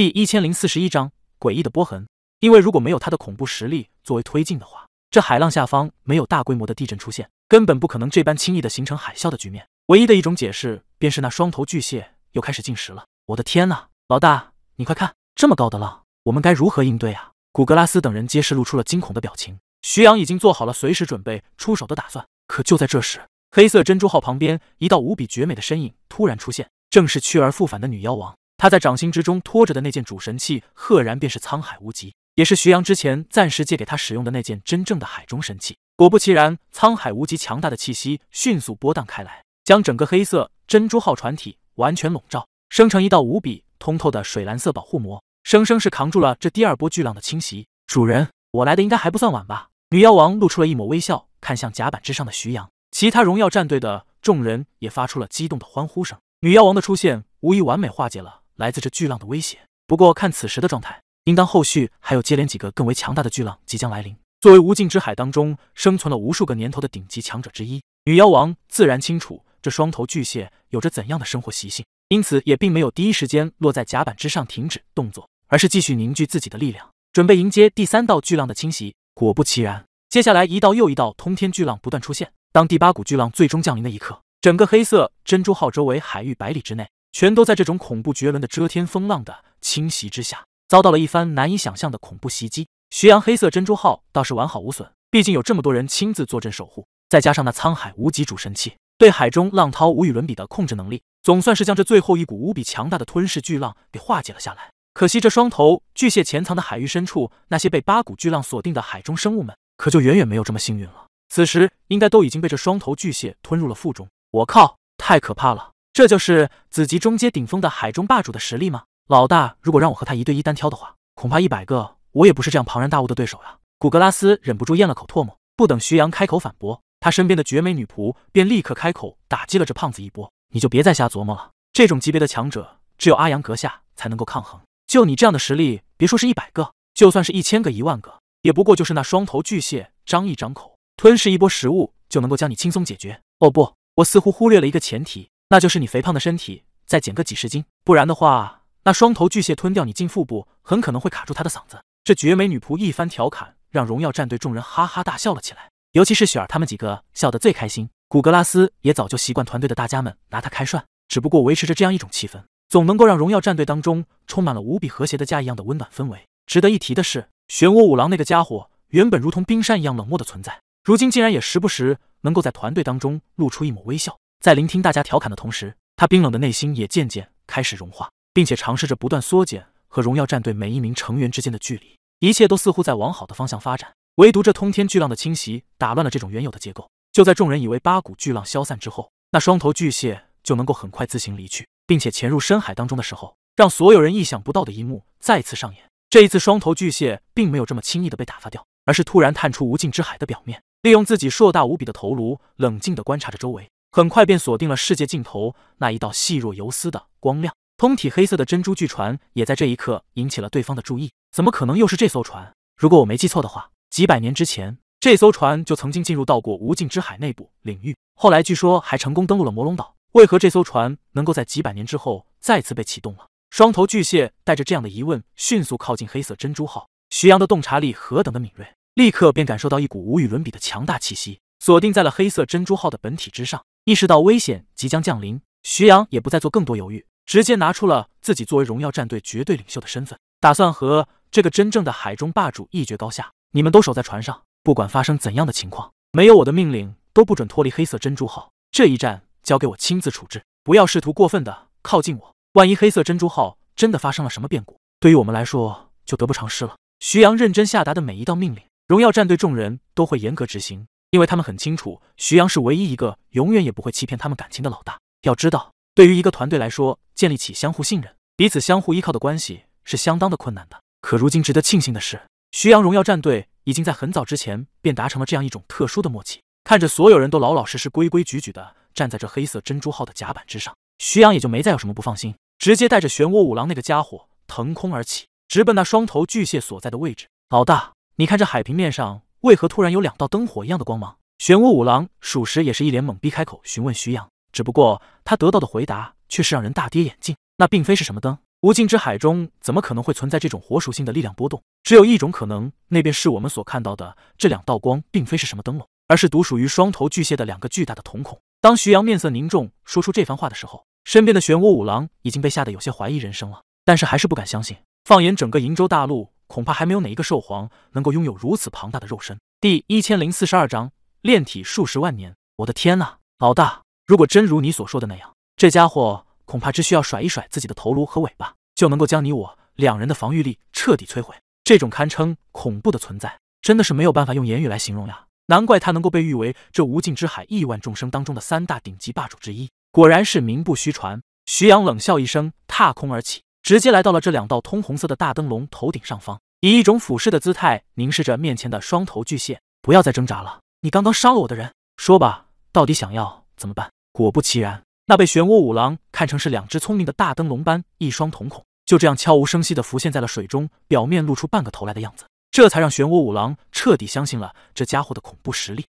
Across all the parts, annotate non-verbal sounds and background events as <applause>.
第一千零四十一章诡异的波痕。因为如果没有他的恐怖实力作为推进的话，这海浪下方没有大规模的地震出现，根本不可能这般轻易的形成海啸的局面。唯一的一种解释便是那双头巨蟹又开始进食了。我的天呐，老大，你快看，这么高的浪，我们该如何应对啊？古格拉斯等人皆是露出了惊恐的表情。徐阳已经做好了随时准备出手的打算。可就在这时，黑色珍珠号旁边一道无比绝美的身影突然出现，正是去而复返的女妖王。他在掌心之中托着的那件主神器，赫然便是沧海无极，也是徐阳之前暂时借给他使用的那件真正的海中神器。果不其然，沧海无极强大的气息迅速波荡开来，将整个黑色珍珠号船体完全笼罩，生成一道无比通透的水蓝色保护膜，生生是扛住了这第二波巨浪的侵袭。主人，我来的应该还不算晚吧？女妖王露出了一抹微笑，看向甲板之上的徐阳，其他荣耀战队的众人也发出了激动的欢呼声。女妖王的出现无疑完美化解了。来自这巨浪的威胁。不过看此时的状态，应当后续还有接连几个更为强大的巨浪即将来临。作为无尽之海当中生存了无数个年头的顶级强者之一，女妖王自然清楚这双头巨蟹有着怎样的生活习性，因此也并没有第一时间落在甲板之上停止动作，而是继续凝聚自己的力量，准备迎接第三道巨浪的侵袭。果不其然，接下来一道又一道通天巨浪不断出现。当第八股巨浪最终降临的一刻，整个黑色珍珠号周围海域百里之内。全都在这种恐怖绝伦的遮天风浪的侵袭之下，遭到了一番难以想象的恐怖袭击。徐阳黑色珍珠号倒是完好无损，毕竟有这么多人亲自坐镇守护，再加上那沧海无极主神器对海中浪涛无与伦比的控制能力，总算是将这最后一股无比强大的吞噬巨浪给化解了下来。可惜这双头巨蟹潜藏的海域深处，那些被八股巨浪锁定的海中生物们，可就远远没有这么幸运了。此时应该都已经被这双头巨蟹吞入了腹中。我靠，太可怕了！这就是紫极中阶顶峰的海中霸主的实力吗？老大，如果让我和他一对一单挑的话，恐怕一百个我也不是这样庞然大物的对手呀！古格拉斯忍不住咽了口唾沫，不等徐阳开口反驳，他身边的绝美女仆便立刻开口打击了这胖子一波：“你就别再瞎琢磨了，这种级别的强者，只有阿阳阁下才能够抗衡。就你这样的实力，别说是一百个，就算是一千个、一万个，也不过就是那双头巨蟹张一张口，吞噬一波食物就能够将你轻松解决。哦不，我似乎忽略了一个前提。”那就是你肥胖的身体再减个几十斤，不然的话，那双头巨蟹吞掉你进腹部，很可能会卡住他的嗓子。这绝美女仆一番调侃，让荣耀战队众人哈哈大笑了起来，尤其是雪儿他们几个笑得最开心。古格拉斯也早就习惯团队的大家们拿他开涮，只不过维持着这样一种气氛，总能够让荣耀战队当中充满了无比和谐的家一样的温暖氛围。值得一提的是，漩涡五郎那个家伙原本如同冰山一样冷漠的存在，如今竟然也时不时能够在团队当中露出一抹微笑。在聆听大家调侃的同时，他冰冷的内心也渐渐开始融化，并且尝试着不断缩减和荣耀战队每一名成员之间的距离。一切都似乎在往好的方向发展，唯独这通天巨浪的侵袭打乱了这种原有的结构。就在众人以为八股巨浪消散之后，那双头巨蟹就能够很快自行离去，并且潜入深海当中的时候，让所有人意想不到的一幕再次上演。这一次，双头巨蟹并没有这么轻易的被打发掉，而是突然探出无尽之海的表面，利用自己硕大无比的头颅，冷静地观察着周围。很快便锁定了世界尽头那一道细若游丝的光亮，通体黑色的珍珠巨船也在这一刻引起了对方的注意。怎么可能又是这艘船？如果我没记错的话，几百年之前这艘船就曾经进入到过无尽之海内部领域，后来据说还成功登陆了魔龙岛。为何这艘船能够在几百年之后再次被启动了？双头巨蟹带着这样的疑问，迅速靠近黑色珍珠号。徐阳的洞察力何等的敏锐，立刻便感受到一股无与伦比的强大气息，锁定在了黑色珍珠号的本体之上。意识到危险即将降临，徐阳也不再做更多犹豫，直接拿出了自己作为荣耀战队绝对领袖的身份，打算和这个真正的海中霸主一决高下。你们都守在船上，不管发生怎样的情况，没有我的命令都不准脱离黑色珍珠号。这一战交给我亲自处置，不要试图过分的靠近我。万一黑色珍珠号真的发生了什么变故，对于我们来说就得不偿失了。徐阳认真下达的每一道命令，荣耀战队众人都会严格执行。因为他们很清楚，徐阳是唯一一个永远也不会欺骗他们感情的老大。要知道，对于一个团队来说，建立起相互信任、彼此相互依靠的关系是相当的困难的。可如今值得庆幸的是，徐阳荣耀战队已经在很早之前便达成了这样一种特殊的默契。看着所有人都老老实实、规规矩矩的站在这黑色珍珠号的甲板之上，徐阳也就没再有什么不放心，直接带着漩涡五郎那个家伙腾空而起，直奔那双头巨蟹所在的位置。老大，你看这海平面上。为何突然有两道灯火一样的光芒？玄武五郎属实也是一脸懵逼，开口询问徐阳。只不过他得到的回答却是让人大跌眼镜。那并非是什么灯，无尽之海中怎么可能会存在这种火属性的力量波动？只有一种可能，那便是我们所看到的这两道光，并非是什么灯笼，而是独属于双头巨蟹的两个巨大的瞳孔。当徐阳面色凝重，说出这番话的时候，身边的漩涡五郎已经被吓得有些怀疑人生了，但是还是不敢相信。放眼整个瀛洲大陆，恐怕还没有哪一个兽皇能够拥有如此庞大的肉身。第一千零四十二章炼体数十万年。我的天呐，老大，如果真如你所说的那样，这家伙恐怕只需要甩一甩自己的头颅和尾巴，就能够将你我两人的防御力彻底摧毁。这种堪称恐怖的存在，真的是没有办法用言语来形容呀！难怪他能够被誉为这无尽之海亿万众生当中的三大顶级霸主之一，果然是名不虚传。徐阳冷笑一声，踏空而起，直接来到了这两道通红色的大灯笼头顶上方，以一种俯视的姿态凝视着面前的双头巨蟹。不要再挣扎了，你刚刚伤了我的人，说吧。到底想要怎么办？果不其然，那被漩涡五郎看成是两只聪明的大灯笼般一双瞳孔，就这样悄无声息地浮现在了水中，表面露出半个头来的样子，这才让漩涡五郎彻底相信了这家伙的恐怖实力。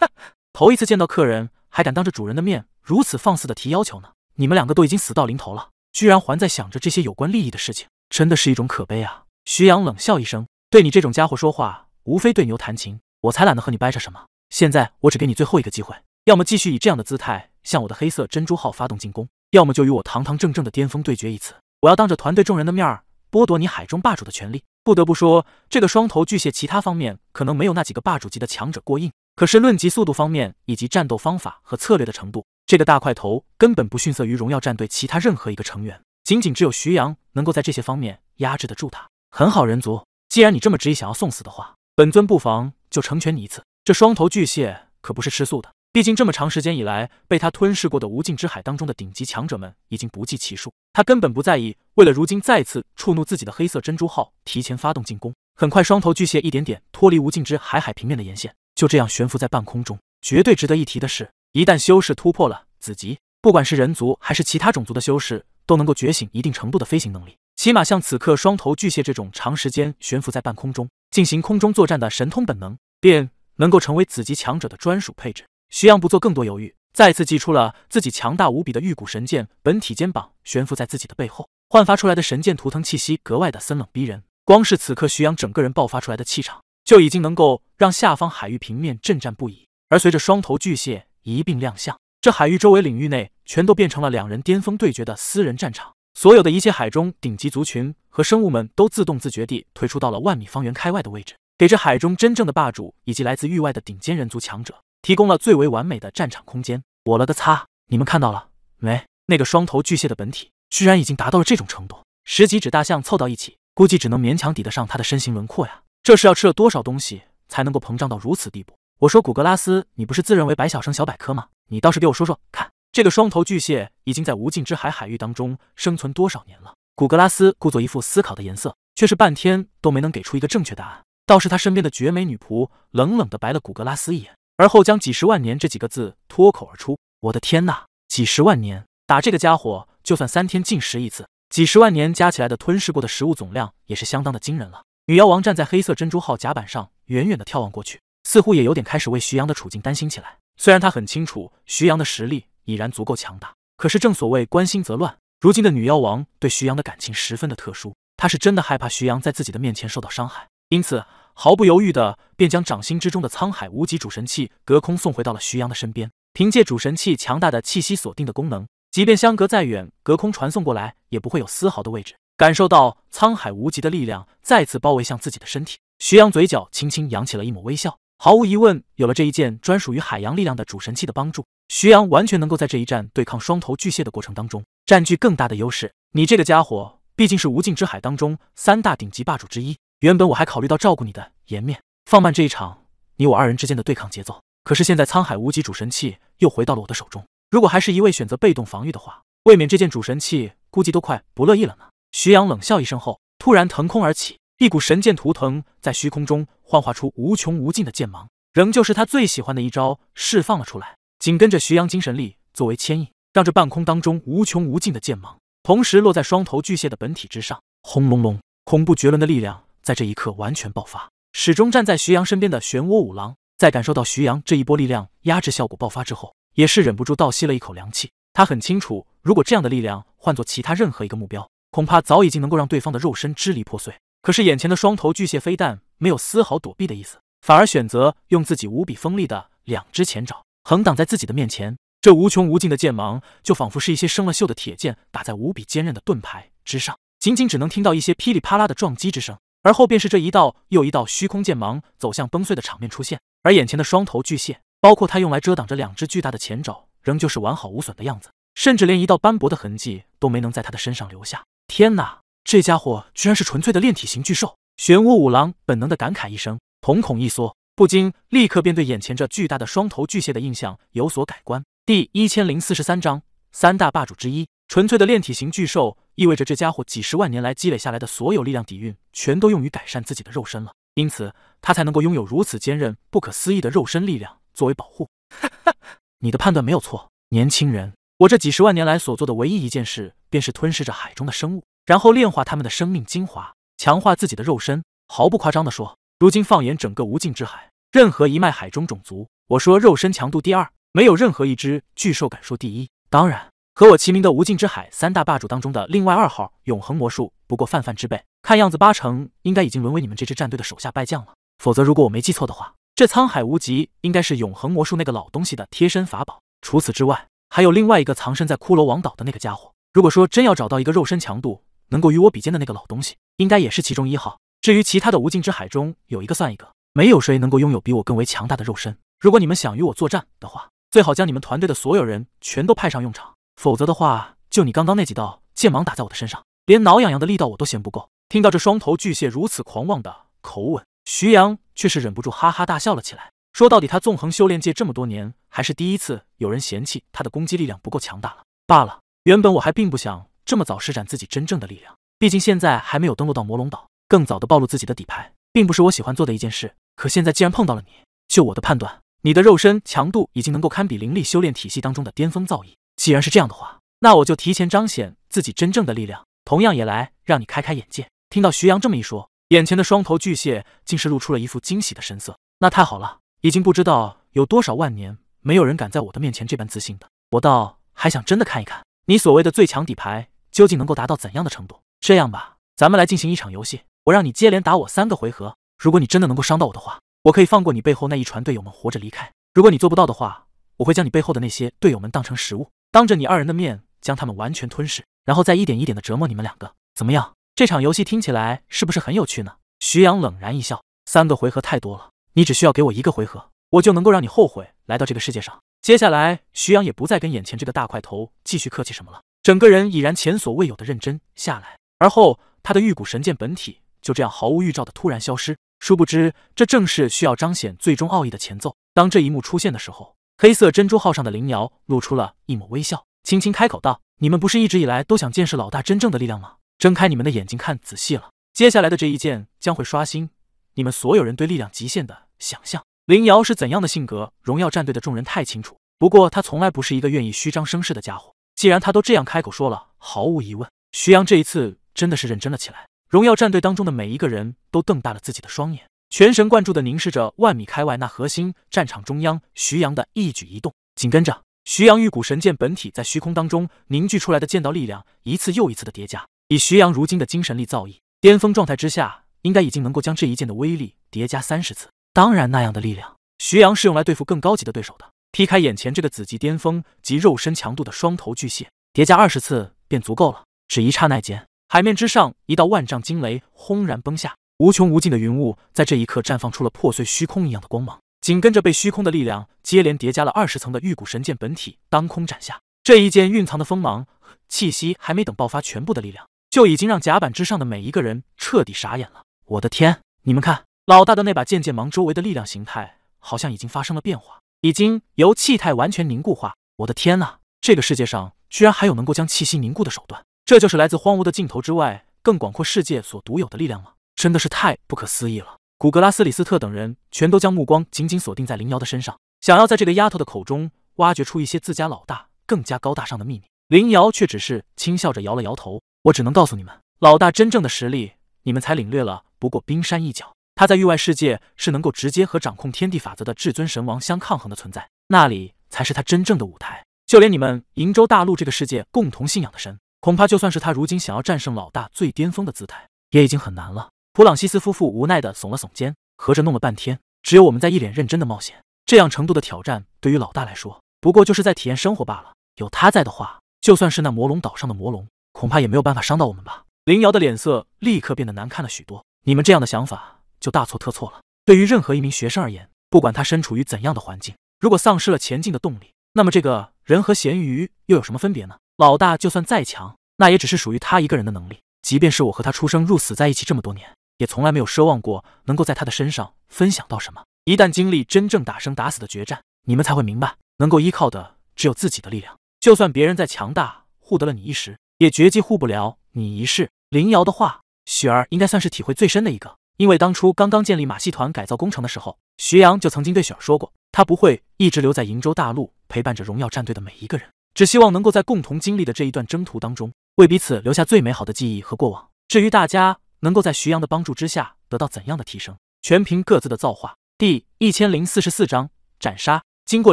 <laughs> 头一次见到客人还敢当着主人的面如此放肆的提要求呢！你们两个都已经死到临头了，居然还在想着这些有关利益的事情，真的是一种可悲啊！徐阳冷笑一声，对你这种家伙说话，无非对牛弹琴，我才懒得和你掰扯什么。现在我只给你最后一个机会。要么继续以这样的姿态向我的黑色珍珠号发动进攻，要么就与我堂堂正正的巅峰对决一次。我要当着团队众人的面儿剥夺你海中霸主的权利。不得不说，这个双头巨蟹其他方面可能没有那几个霸主级的强者过硬，可是论及速度方面以及战斗方法和策略的程度，这个大块头根本不逊色于荣耀战队其他任何一个成员。仅仅只有徐阳能够在这些方面压制得住他。很好，人族，既然你这么执意想要送死的话，本尊不妨就成全你一次。这双头巨蟹可不是吃素的。毕竟这么长时间以来，被他吞噬过的无尽之海当中的顶级强者们已经不计其数，他根本不在意。为了如今再次触怒自己的黑色珍珠号，提前发动进攻。很快，双头巨蟹一点点脱离无尽之海海平面的沿线，就这样悬浮在半空中。绝对值得一提的是，一旦修士突破了子级，不管是人族还是其他种族的修士，都能够觉醒一定程度的飞行能力。起码像此刻双头巨蟹这种长时间悬浮在半空中进行空中作战的神通本能，便能够成为子级强者的专属配置。徐阳不做更多犹豫，再次祭出了自己强大无比的玉骨神剑，本体肩膀悬浮在自己的背后，焕发出来的神剑图腾气息格外的森冷逼人。光是此刻徐阳整个人爆发出来的气场，就已经能够让下方海域平面震颤不已。而随着双头巨蟹一并亮相，这海域周围领域内全都变成了两人巅峰对决的私人战场。所有的一切海中顶级族群和生物们都自动自觉地退出到了万米方圆开外的位置，给这海中真正的霸主以及来自域外的顶尖人族强者。提供了最为完美的战场空间。我了个擦！你们看到了没？那个双头巨蟹的本体居然已经达到了这种程度，十几只大象凑到一起，估计只能勉强抵得上它的身形轮廓呀。这是要吃了多少东西才能够膨胀到如此地步？我说古格拉斯，你不是自认为百晓生小百科吗？你倒是给我说说看，这个双头巨蟹已经在无尽之海海域当中生存多少年了？古格拉斯故作一副思考的颜色，却是半天都没能给出一个正确答案。倒是他身边的绝美女仆冷冷的白了古格拉斯一眼。而后将几十万年这几个字脱口而出。我的天呐，几十万年打这个家伙，就算三天进食一次，几十万年加起来的吞噬过的食物总量也是相当的惊人了。女妖王站在黑色珍珠号甲板上，远远的眺望过去，似乎也有点开始为徐阳的处境担心起来。虽然他很清楚徐阳的实力已然足够强大，可是正所谓关心则乱，如今的女妖王对徐阳的感情十分的特殊，她是真的害怕徐阳在自己的面前受到伤害，因此。毫不犹豫的便将掌心之中的沧海无极主神器隔空送回到了徐阳的身边。凭借主神器强大的气息锁定的功能，即便相隔再远，隔空传送过来也不会有丝毫的位置。感受到沧海无极的力量再次包围向自己的身体，徐阳嘴角轻轻扬起了一抹微笑。毫无疑问，有了这一件专属于海洋力量的主神器的帮助，徐阳完全能够在这一战对抗双头巨蟹的过程当中占据更大的优势。你这个家伙毕竟是无尽之海当中三大顶级霸主之一。原本我还考虑到照顾你的颜面，放慢这一场你我二人之间的对抗节奏。可是现在沧海无极主神器又回到了我的手中，如果还是一味选择被动防御的话，未免这件主神器估计都快不乐意了呢。徐阳冷笑一声后，突然腾空而起，一股神剑图腾在虚空中幻化出无穷无尽的剑芒，仍旧是他最喜欢的一招释放了出来。紧跟着，徐阳精神力作为牵引，让这半空当中无穷无尽的剑芒同时落在双头巨蟹的本体之上，轰隆隆，恐怖绝伦的力量。在这一刻完全爆发，始终站在徐阳身边的漩涡五郎，在感受到徐阳这一波力量压制效果爆发之后，也是忍不住倒吸了一口凉气。他很清楚，如果这样的力量换做其他任何一个目标，恐怕早已经能够让对方的肉身支离破碎。可是眼前的双头巨蟹飞弹没有丝毫躲避的意思，反而选择用自己无比锋利的两只前爪横挡在自己的面前。这无穷无尽的剑芒，就仿佛是一些生了锈的铁剑打在无比坚韧的盾牌之上，仅仅只能听到一些噼里啪啦的撞击之声，而后便是这一道又一道虚空剑芒走向崩碎的场面出现。而眼前的双头巨蟹，包括他用来遮挡着两只巨大的前爪，仍旧是完好无损的样子，甚至连一道斑驳的痕迹都没能在他的身上留下。天哪，这家伙居然是纯粹的炼体型巨兽！玄武五郎本能的感慨一声，瞳孔一缩，不禁立刻便对眼前这巨大的双头巨蟹的印象有所改观。第一千零四十三章三大霸主之一，纯粹的炼体型巨兽，意味着这家伙几十万年来积累下来的所有力量底蕴，全都用于改善自己的肉身了，因此他才能够拥有如此坚韧、不可思议的肉身力量作为保护。哈哈，你的判断没有错，年轻人，我这几十万年来所做的唯一一件事，便是吞噬着海中的生物，然后炼化他们的生命精华，强化自己的肉身。毫不夸张地说，如今放眼整个无尽之海，任何一脉海中种族，我说肉身强度第二。没有任何一只巨兽敢说第一。当然，和我齐名的无尽之海三大霸主当中的另外二号永恒魔术，不过泛泛之辈。看样子八成应该已经沦为你们这支战队的手下败将了。否则，如果我没记错的话，这沧海无极应该是永恒魔术那个老东西的贴身法宝。除此之外，还有另外一个藏身在骷髅王岛的那个家伙。如果说真要找到一个肉身强度能够与我比肩的那个老东西，应该也是其中一号。至于其他的无尽之海中有一个算一个，没有谁能够拥有比我更为强大的肉身。如果你们想与我作战的话，最好将你们团队的所有人全都派上用场，否则的话，就你刚刚那几道剑芒打在我的身上，连挠痒痒的力道我都嫌不够。听到这双头巨蟹如此狂妄的口吻，徐阳却是忍不住哈哈大笑了起来。说到底，他纵横修炼界这么多年，还是第一次有人嫌弃他的攻击力量不够强大了。罢了，原本我还并不想这么早施展自己真正的力量，毕竟现在还没有登陆到魔龙岛，更早的暴露自己的底牌，并不是我喜欢做的一件事。可现在既然碰到了你，就我的判断。你的肉身强度已经能够堪比灵力修炼体系当中的巅峰造诣。既然是这样的话，那我就提前彰显自己真正的力量，同样也来让你开开眼界。听到徐阳这么一说，眼前的双头巨蟹竟是露出了一副惊喜的神色。那太好了，已经不知道有多少万年没有人敢在我的面前这般自信的，我倒还想真的看一看你所谓的最强底牌究竟能够达到怎样的程度。这样吧，咱们来进行一场游戏，我让你接连打我三个回合，如果你真的能够伤到我的话。我可以放过你背后那一船队友们活着离开。如果你做不到的话，我会将你背后的那些队友们当成食物，当着你二人的面将他们完全吞噬，然后再一点一点的折磨你们两个。怎么样？这场游戏听起来是不是很有趣呢？徐阳冷然一笑，三个回合太多了，你只需要给我一个回合，我就能够让你后悔来到这个世界上。接下来，徐阳也不再跟眼前这个大块头继续客气什么了，整个人已然前所未有的认真下来，而后他的玉骨神剑本体就这样毫无预兆的突然消失。殊不知，这正是需要彰显最终奥义的前奏。当这一幕出现的时候，黑色珍珠号上的林瑶露出了一抹微笑，轻轻开口道：“你们不是一直以来都想见识老大真正的力量吗？睁开你们的眼睛看仔细了，接下来的这一剑将会刷新你们所有人对力量极限的想象。”林瑶是怎样的性格，荣耀战队的众人太清楚。不过他从来不是一个愿意虚张声势的家伙。既然他都这样开口说了，毫无疑问，徐阳这一次真的是认真了起来。荣耀战队当中的每一个人都瞪大了自己的双眼，全神贯注地凝视着万米开外那核心战场中央徐阳的一举一动。紧跟着，徐阳玉骨神剑本体在虚空当中凝聚出来的剑道力量，一次又一次的叠加。以徐阳如今的精神力造诣，巅峰状态之下，应该已经能够将这一剑的威力叠加三十次。当然，那样的力量，徐阳是用来对付更高级的对手的。劈开眼前这个紫级巅峰及肉身强度的双头巨蟹，叠加二十次便足够了。只一刹那间。海面之上，一道万丈惊雷轰然崩下，无穷无尽的云雾在这一刻绽放出了破碎虚空一样的光芒。紧跟着，被虚空的力量接连叠加了二十层的玉骨神剑本体当空斩下。这一剑蕴藏的锋芒气息，还没等爆发全部的力量，就已经让甲板之上的每一个人彻底傻眼了。我的天，你们看，老大的那把剑剑芒周围的力量形态好像已经发生了变化，已经由气态完全凝固化。我的天呐，这个世界上居然还有能够将气息凝固的手段！这就是来自荒芜的尽头之外更广阔世界所独有的力量吗？真的是太不可思议了！古格拉斯、李斯特等人全都将目光紧紧锁定在林瑶的身上，想要在这个丫头的口中挖掘出一些自家老大更加高大上的秘密。林瑶却只是轻笑着摇了摇头：“我只能告诉你们，老大真正的实力，你们才领略了不过冰山一角。他在域外世界是能够直接和掌控天地法则的至尊神王相抗衡的存在，那里才是他真正的舞台。就连你们瀛洲大陆这个世界共同信仰的神。”恐怕就算是他如今想要战胜老大最巅峰的姿态，也已经很难了。普朗西斯夫妇无奈的耸了耸肩，合着弄了半天，只有我们在一脸认真的冒险。这样程度的挑战，对于老大来说，不过就是在体验生活罢了。有他在的话，就算是那魔龙岛上的魔龙，恐怕也没有办法伤到我们吧。林瑶的脸色立刻变得难看了许多。你们这样的想法就大错特错了。对于任何一名学生而言，不管他身处于怎样的环境，如果丧失了前进的动力，那么这个人和咸鱼又有什么分别呢？老大就算再强，那也只是属于他一个人的能力。即便是我和他出生入死在一起这么多年，也从来没有奢望过能够在他的身上分享到什么。一旦经历真正打生打死的决战，你们才会明白，能够依靠的只有自己的力量。就算别人再强大，护得了你一时，也绝技护不了你一世。林瑶的话。雪儿应该算是体会最深的一个，因为当初刚刚建立马戏团改造工程的时候，徐阳就曾经对雪儿说过，他不会一直留在瀛洲大陆陪伴着荣耀战队的每一个人，只希望能够在共同经历的这一段征途当中，为彼此留下最美好的记忆和过往。至于大家能够在徐阳的帮助之下得到怎样的提升，全凭各自的造化。第一千零四十四章斩杀。经过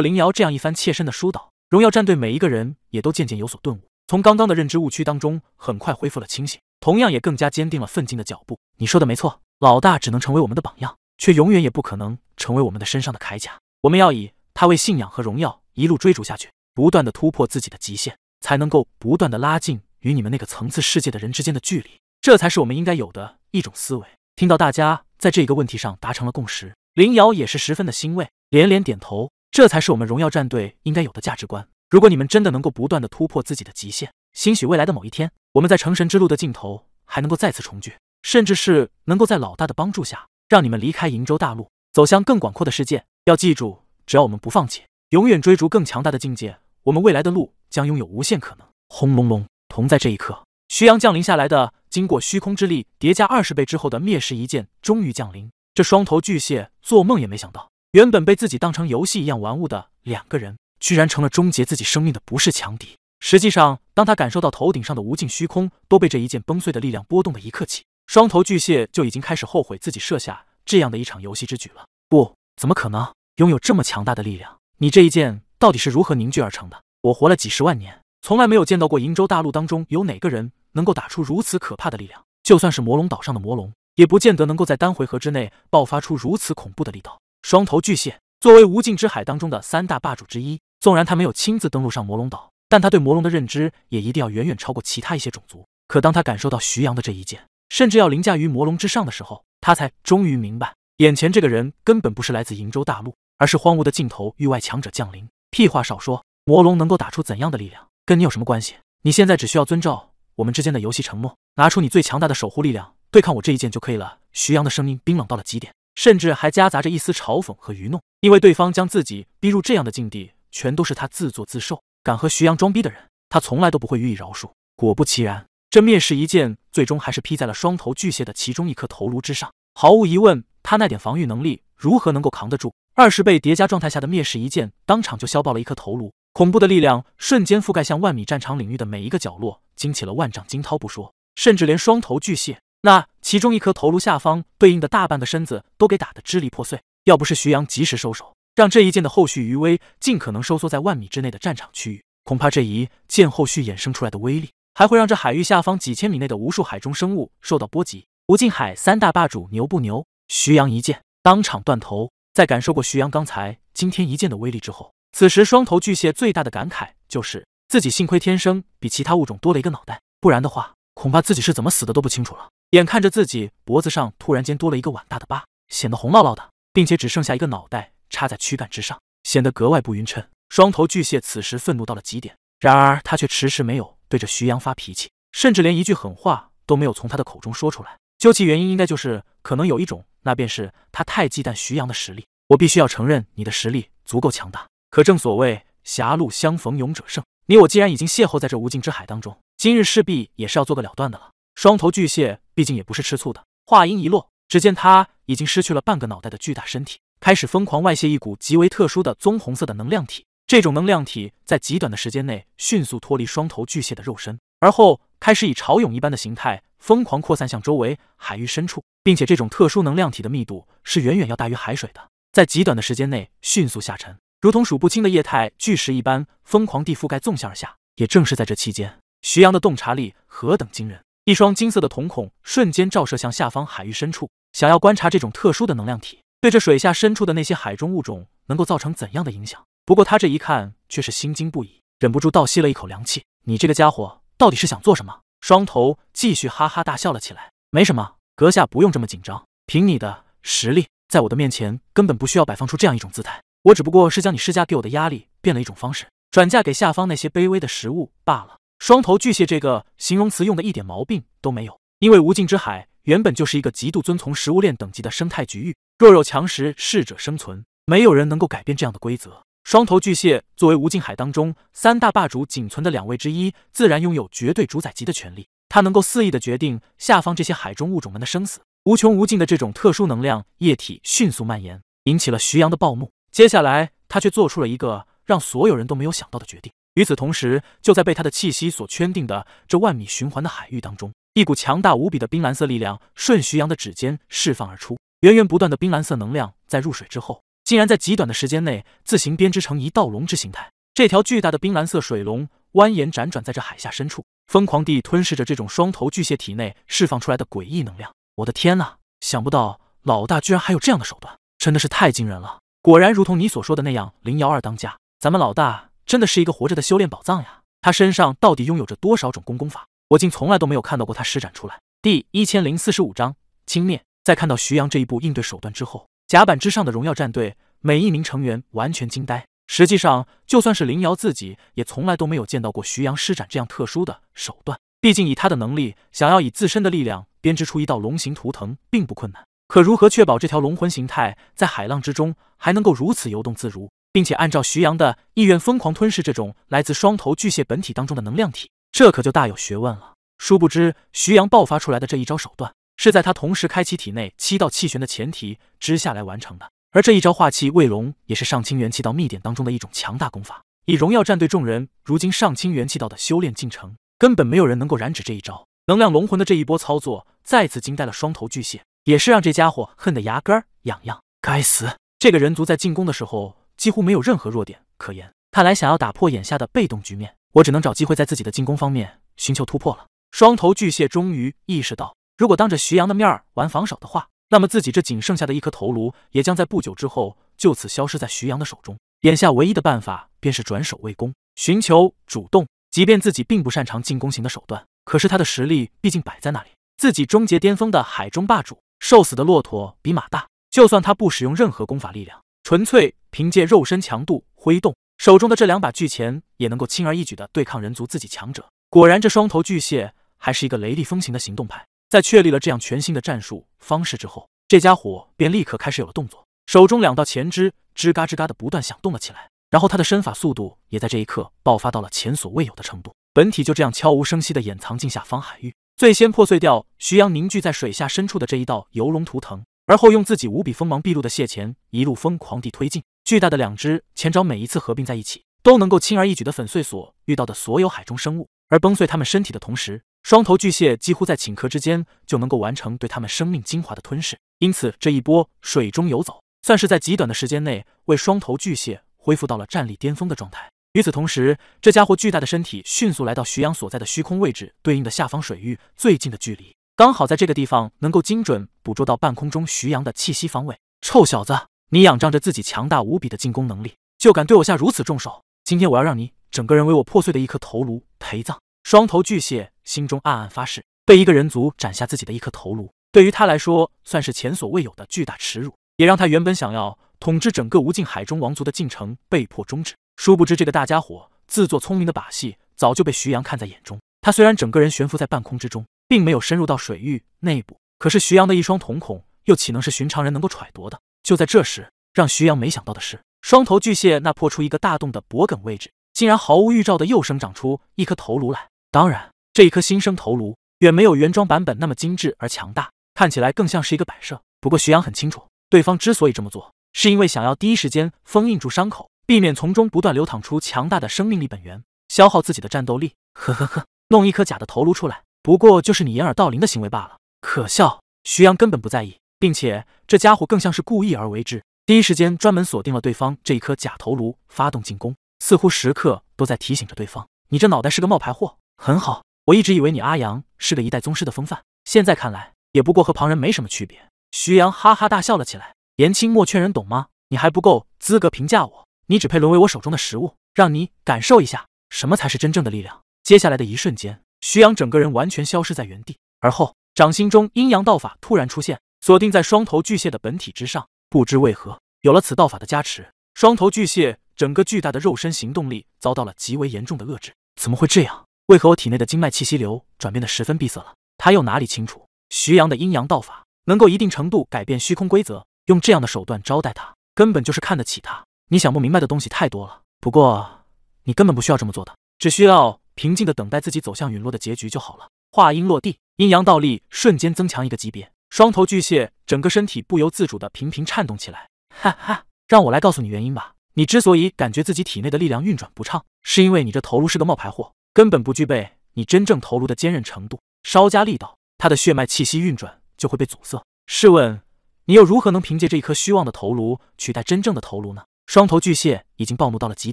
林瑶这样一番切身的疏导，荣耀战队每一个人也都渐渐有所顿悟，从刚刚的认知误区当中很快恢复了清醒。同样也更加坚定了奋进的脚步。你说的没错，老大只能成为我们的榜样，却永远也不可能成为我们的身上的铠甲。我们要以他为信仰和荣耀，一路追逐下去，不断的突破自己的极限，才能够不断的拉近与你们那个层次世界的人之间的距离。这才是我们应该有的一种思维。听到大家在这个问题上达成了共识，林瑶也是十分的欣慰，连连点头。这才是我们荣耀战队应该有的价值观。如果你们真的能够不断的突破自己的极限，兴许未来的某一天。我们在成神之路的尽头还能够再次重聚，甚至是能够在老大的帮助下，让你们离开瀛洲大陆，走向更广阔的世界。要记住，只要我们不放弃，永远追逐更强大的境界，我们未来的路将拥有无限可能。轰隆隆！同在这一刻，徐阳降临下来的，经过虚空之力叠加二十倍之后的灭世一剑终于降临。这双头巨蟹做梦也没想到，原本被自己当成游戏一样玩物的两个人，居然成了终结自己生命的不是强敌。实际上，当他感受到头顶上的无尽虚空都被这一剑崩碎的力量波动的一刻起，双头巨蟹就已经开始后悔自己设下这样的一场游戏之举了。不，怎么可能拥有这么强大的力量？你这一剑到底是如何凝聚而成的？我活了几十万年，从来没有见到过瀛洲大陆当中有哪个人能够打出如此可怕的力量。就算是魔龙岛上的魔龙，也不见得能够在单回合之内爆发出如此恐怖的力道。双头巨蟹作为无尽之海当中的三大霸主之一，纵然他没有亲自登陆上魔龙岛。但他对魔龙的认知也一定要远远超过其他一些种族。可当他感受到徐阳的这一剑，甚至要凌驾于魔龙之上的时候，他才终于明白，眼前这个人根本不是来自瀛洲大陆，而是荒芜的尽头域外强者降临。屁话少说，魔龙能够打出怎样的力量，跟你有什么关系？你现在只需要遵照我们之间的游戏承诺，拿出你最强大的守护力量，对抗我这一剑就可以了。徐阳的声音冰冷到了极点，甚至还夹杂着一丝嘲讽和愚弄，因为对方将自己逼入这样的境地，全都是他自作自受。敢和徐阳装逼的人，他从来都不会予以饶恕。果不其然，这灭世一剑最终还是劈在了双头巨蟹的其中一颗头颅之上。毫无疑问，他那点防御能力如何能够扛得住二十倍叠加状态下的灭世一剑？当场就削爆了一颗头颅，恐怖的力量瞬间覆盖向万米战场领域的每一个角落，惊起了万丈惊涛不说，甚至连双头巨蟹那其中一颗头颅下方对应的大半个身子都给打得支离破碎。要不是徐阳及时收手。让这一剑的后续余威尽可能收缩在万米之内的战场区域，恐怕这一剑后续衍生出来的威力，还会让这海域下方几千米内的无数海中生物受到波及。无尽海三大霸主牛不牛？徐阳一剑当场断头。在感受过徐阳刚才惊天一剑的威力之后，此时双头巨蟹最大的感慨就是自己幸亏天生比其他物种多了一个脑袋，不然的话，恐怕自己是怎么死的都不清楚了。眼看着自己脖子上突然间多了一个碗大的疤，显得红烙烙的，并且只剩下一个脑袋。插在躯干之上，显得格外不匀称。双头巨蟹此时愤怒到了极点，然而他却迟迟没有对着徐阳发脾气，甚至连一句狠话都没有从他的口中说出来。究其原因，应该就是可能有一种，那便是他太忌惮徐阳的实力。我必须要承认，你的实力足够强大。可正所谓狭路相逢勇者胜，你我既然已经邂逅在这无尽之海当中，今日势必也是要做个了断的了。双头巨蟹毕竟也不是吃醋的，话音一落，只见他已经失去了半个脑袋的巨大身体。开始疯狂外泄一股极为特殊的棕红色的能量体，这种能量体在极短的时间内迅速脱离双头巨蟹的肉身，而后开始以潮涌一般的形态疯狂扩散向周围海域深处，并且这种特殊能量体的密度是远远要大于海水的，在极短的时间内迅速下沉，如同数不清的液态巨石一般疯狂地覆盖纵向而下。也正是在这期间，徐阳的洞察力何等惊人！一双金色的瞳孔瞬间照射向下方海域深处，想要观察这种特殊的能量体对这水下深处的那些海中物种能够造成怎样的影响。不过他这一看却是心惊不已，忍不住倒吸了一口凉气。你这个家伙到底是想做什么？双头继续哈哈大笑了起来。没什么，阁下不用这么紧张。凭你的实力，在我的面前根本不需要摆放出这样一种姿态。我只不过是将你施加给我的压力变了一种方式，转嫁给下方那些卑微的食物罢了。双头巨蟹这个形容词用的一点毛病都没有，因为无尽之海原本就是一个极度遵从食物链等级的生态局域，弱肉强食，适者生存，没有人能够改变这样的规则。双头巨蟹作为无尽海当中三大霸主仅存的两位之一，自然拥有绝对主宰级的权利，它能够肆意的决定下方这些海中物种们的生死。无穷无尽的这种特殊能量液体迅速蔓延，引起了徐阳的暴怒。接下来，他却做出了一个让所有人都没有想到的决定。与此同时，就在被他的气息所圈定的这万米循环的海域当中，一股强大无比的冰蓝色力量顺徐阳的指尖释放而出。源源不断的冰蓝色能量在入水之后，竟然在极短的时间内自行编织成一道龙之形态。这条巨大的冰蓝色水龙蜿蜒辗转在这海下深处，疯狂地吞噬着这种双头巨蟹体内释放出来的诡异能量。我的天呐，想不到老大居然还有这样的手段，真的是太惊人了！果然如同你所说的那样，零幺二当家，咱们老大真的是一个活着的修炼宝藏呀！他身上到底拥有着多少种功功法？我竟从来都没有看到过他施展出来。第一千零四十五章轻蔑。在看到徐阳这一步应对手段之后，甲板之上的荣耀战队每一名成员完全惊呆。实际上，就算是林瑶自己，也从来都没有见到过徐阳施展这样特殊的手段。毕竟以他的能力，想要以自身的力量编织出一道龙形图腾，并不困难。可如何确保这条龙魂形态在海浪之中还能够如此游动自如，并且按照徐阳的意愿疯狂吞噬这种来自双头巨蟹本体当中的能量体？这可就大有学问了。殊不知，徐阳爆发出来的这一招手段，是在他同时开启体内七道气旋的前提之下来完成的。而这一招化气卫龙，也是上清元气道秘典当中的一种强大功法。以荣耀战队众人如今上清元气道的修炼进程，根本没有人能够染指这一招。能量龙魂的这一波操作，再次惊呆了双头巨蟹。也是让这家伙恨得牙根痒痒。该死，这个人族在进攻的时候几乎没有任何弱点可言。看来想要打破眼下的被动局面，我只能找机会在自己的进攻方面寻求突破了。双头巨蟹终于意识到，如果当着徐阳的面玩防守的话，那么自己这仅剩下的一颗头颅也将在不久之后就此消失在徐阳的手中。眼下唯一的办法便是转守为攻，寻求主动。即便自己并不擅长进攻型的手段，可是他的实力毕竟摆在那里，自己终结巅峰的海中霸主。瘦死的骆驼比马大，就算他不使用任何功法力量，纯粹凭借肉身强度挥动手中的这两把巨钳，也能够轻而易举的对抗人族自己强者。果然，这双头巨蟹还是一个雷厉风行的行动派。在确立了这样全新的战术方式之后，这家伙便立刻开始有了动作，手中两道前肢吱嘎吱嘎的不断响动了起来。然后他的身法速度也在这一刻爆发到了前所未有的程度，本体就这样悄无声息的掩藏进下方海域。最先破碎掉徐阳凝聚在水下深处的这一道游龙图腾，而后用自己无比锋芒毕露的蟹钳一路疯狂地推进。巨大的两只前爪每一次合并在一起，都能够轻而易举的粉碎所遇到的所有海中生物，而崩碎它们身体的同时，双头巨蟹几乎在顷刻之间就能够完成对它们生命精华的吞噬。因此，这一波水中游走，算是在极短的时间内为双头巨蟹恢复到了战力巅峰的状态。与此同时，这家伙巨大的身体迅速来到徐阳所在的虚空位置，对应的下方水域最近的距离，刚好在这个地方能够精准捕捉到半空中徐阳的气息方位。臭小子，你仰仗着自己强大无比的进攻能力，就敢对我下如此重手？今天我要让你整个人为我破碎的一颗头颅陪葬！双头巨蟹心中暗暗发誓，被一个人族斩下自己的一颗头颅，对于他来说算是前所未有的巨大耻辱，也让他原本想要统治整个无尽海中王族的进程被迫终止。殊不知，这个大家伙自作聪明的把戏早就被徐阳看在眼中。他虽然整个人悬浮在半空之中，并没有深入到水域内部，可是徐阳的一双瞳孔又岂能是寻常人能够揣度的？就在这时，让徐阳没想到的是，双头巨蟹那破出一个大洞的脖颈位置，竟然毫无预兆的又生长出一颗头颅来。当然，这一颗新生头颅远没有原装版本那么精致而强大，看起来更像是一个摆设。不过徐阳很清楚，对方之所以这么做，是因为想要第一时间封印住伤口。避免从中不断流淌出强大的生命力本源，消耗自己的战斗力。呵呵呵，弄一颗假的头颅出来，不过就是你掩耳盗铃的行为罢了。可笑，徐阳根本不在意，并且这家伙更像是故意而为之，第一时间专门锁定了对方这一颗假头颅，发动进攻，似乎时刻都在提醒着对方：你这脑袋是个冒牌货。很好，我一直以为你阿阳是个一代宗师的风范，现在看来也不过和旁人没什么区别。徐阳哈哈大笑了起来。言轻莫劝人懂吗？你还不够资格评价我，你只配沦为我手中的食物。让你感受一下什么才是真正的力量。接下来的一瞬间，徐阳整个人完全消失在原地，而后掌心中阴阳道法突然出现，锁定在双头巨蟹的本体之上。不知为何，有了此道法的加持，双头巨蟹整个巨大的肉身行动力遭到了极为严重的遏制。怎么会这样？为何我体内的经脉气息流转变得十分闭塞了？他又哪里清楚，徐阳的阴阳道法能够一定程度改变虚空规则？用这样的手段招待他，根本就是看得起他。你想不明白的东西太多了。不过，你根本不需要这么做的，只需要平静的等待自己走向陨落的结局就好了。话音落地，阴阳道力瞬间增强一个级别，双头巨蟹整个身体不由自主的频频颤动起来。哈哈，让我来告诉你原因吧。你之所以感觉自己体内的力量运转不畅，是因为你这头颅是个冒牌货，根本不具备你真正头颅的坚韧程度。稍加力道，他的血脉气息运转就会被阻塞。试问？你又如何能凭借这一颗虚妄的头颅取代真正的头颅呢？双头巨蟹已经暴怒到了极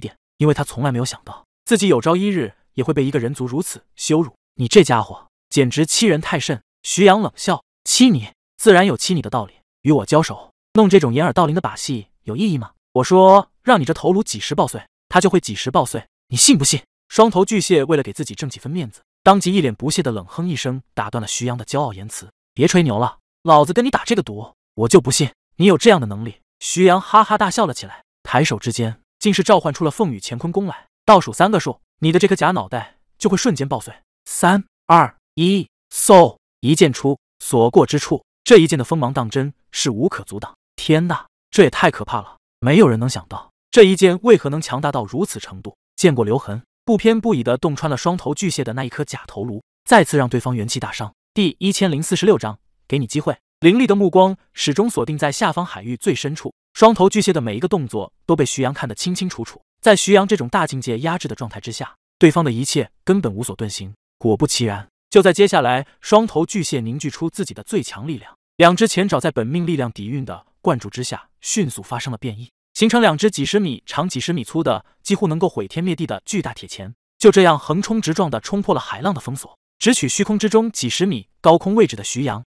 点，因为他从来没有想到自己有朝一日也会被一个人族如此羞辱。你这家伙简直欺人太甚！徐阳冷笑：“欺你，自然有欺你的道理。与我交手，弄这种掩耳盗铃的把戏有意义吗？我说让你这头颅几时爆碎，他就会几时爆碎，你信不信？”双头巨蟹为了给自己挣几分面子，当即一脸不屑的冷哼一声，打断了徐阳的骄傲言辞：“别吹牛了，老子跟你打这个赌。”我就不信你有这样的能力！徐阳哈哈大笑了起来，抬手之间竟是召唤出了凤羽乾坤弓来，倒数三个数，你的这颗假脑袋就会瞬间爆碎。三二一，嗖！一剑出，所过之处，这一剑的锋芒当真是无可阻挡。天呐，这也太可怕了！没有人能想到这一剑为何能强大到如此程度。见过留痕，不偏不倚的洞穿了双头巨蟹的那一颗假头颅，再次让对方元气大伤。第一千零四十六章，给你机会。凌厉的目光始终锁定在下方海域最深处，双头巨蟹的每一个动作都被徐阳看得清清楚楚。在徐阳这种大境界压制的状态之下，对方的一切根本无所遁形。果不其然，就在接下来，双头巨蟹凝聚出自己的最强力量，两只前爪在本命力量底蕴的灌注之下，迅速发生了变异，形成两只几十米长、几十米粗的几乎能够毁天灭地的巨大铁钳。就这样横冲直撞的冲破了海浪的封锁，直取虚空之中几十米高空位置的徐阳。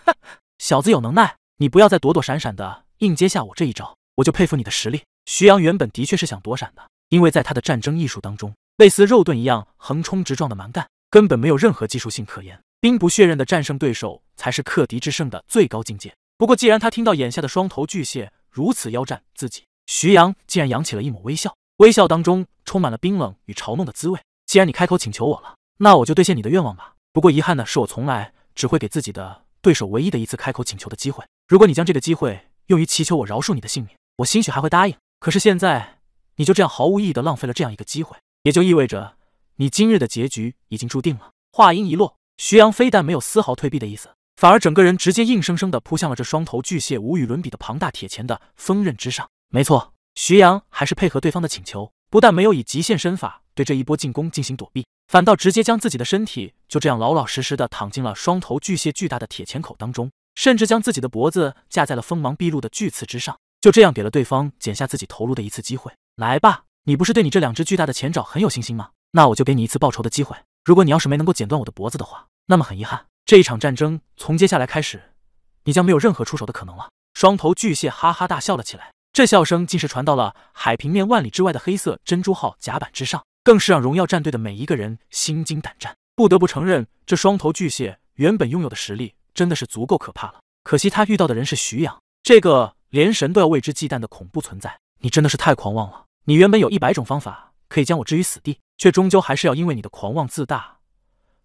<laughs> 小子有能耐，你不要再躲躲闪闪的，硬接下我这一招，我就佩服你的实力。徐阳原本的确是想躲闪的，因为在他的战争艺术当中，类似肉盾一样横冲直撞的蛮干，根本没有任何技术性可言。兵不血刃的战胜对手，才是克敌制胜的最高境界。不过，既然他听到眼下的双头巨蟹如此邀战自己，徐阳竟然扬起了一抹微笑，微笑当中充满了冰冷与嘲弄的滋味。既然你开口请求我了，那我就兑现你的愿望吧。不过遗憾的是，我从来只会给自己的。对手唯一的一次开口请求的机会，如果你将这个机会用于祈求我饶恕你的性命，我兴许还会答应。可是现在，你就这样毫无意义的浪费了这样一个机会，也就意味着你今日的结局已经注定了。话音一落，徐阳非但没有丝毫退避的意思，反而整个人直接硬生生的扑向了这双头巨蟹无与伦比的庞大铁钳的锋刃之上。没错，徐阳还是配合对方的请求，不但没有以极限身法对这一波进攻进行躲避。反倒直接将自己的身体就这样老老实实的躺进了双头巨蟹巨大的铁钳口当中，甚至将自己的脖子架在了锋芒毕露的巨刺之上，就这样给了对方剪下自己头颅的一次机会。来吧，你不是对你这两只巨大的前爪很有信心吗？那我就给你一次报仇的机会。如果你要是没能够剪断我的脖子的话，那么很遗憾，这一场战争从接下来开始，你将没有任何出手的可能了。双头巨蟹哈哈大笑了起来，这笑声竟是传到了海平面万里之外的黑色珍珠号甲板之上。更是让荣耀战队的每一个人心惊胆战。不得不承认，这双头巨蟹原本拥有的实力真的是足够可怕了。可惜他遇到的人是徐阳，这个连神都要为之忌惮的恐怖存在。你真的是太狂妄了！你原本有一百种方法可以将我置于死地，却终究还是要因为你的狂妄自大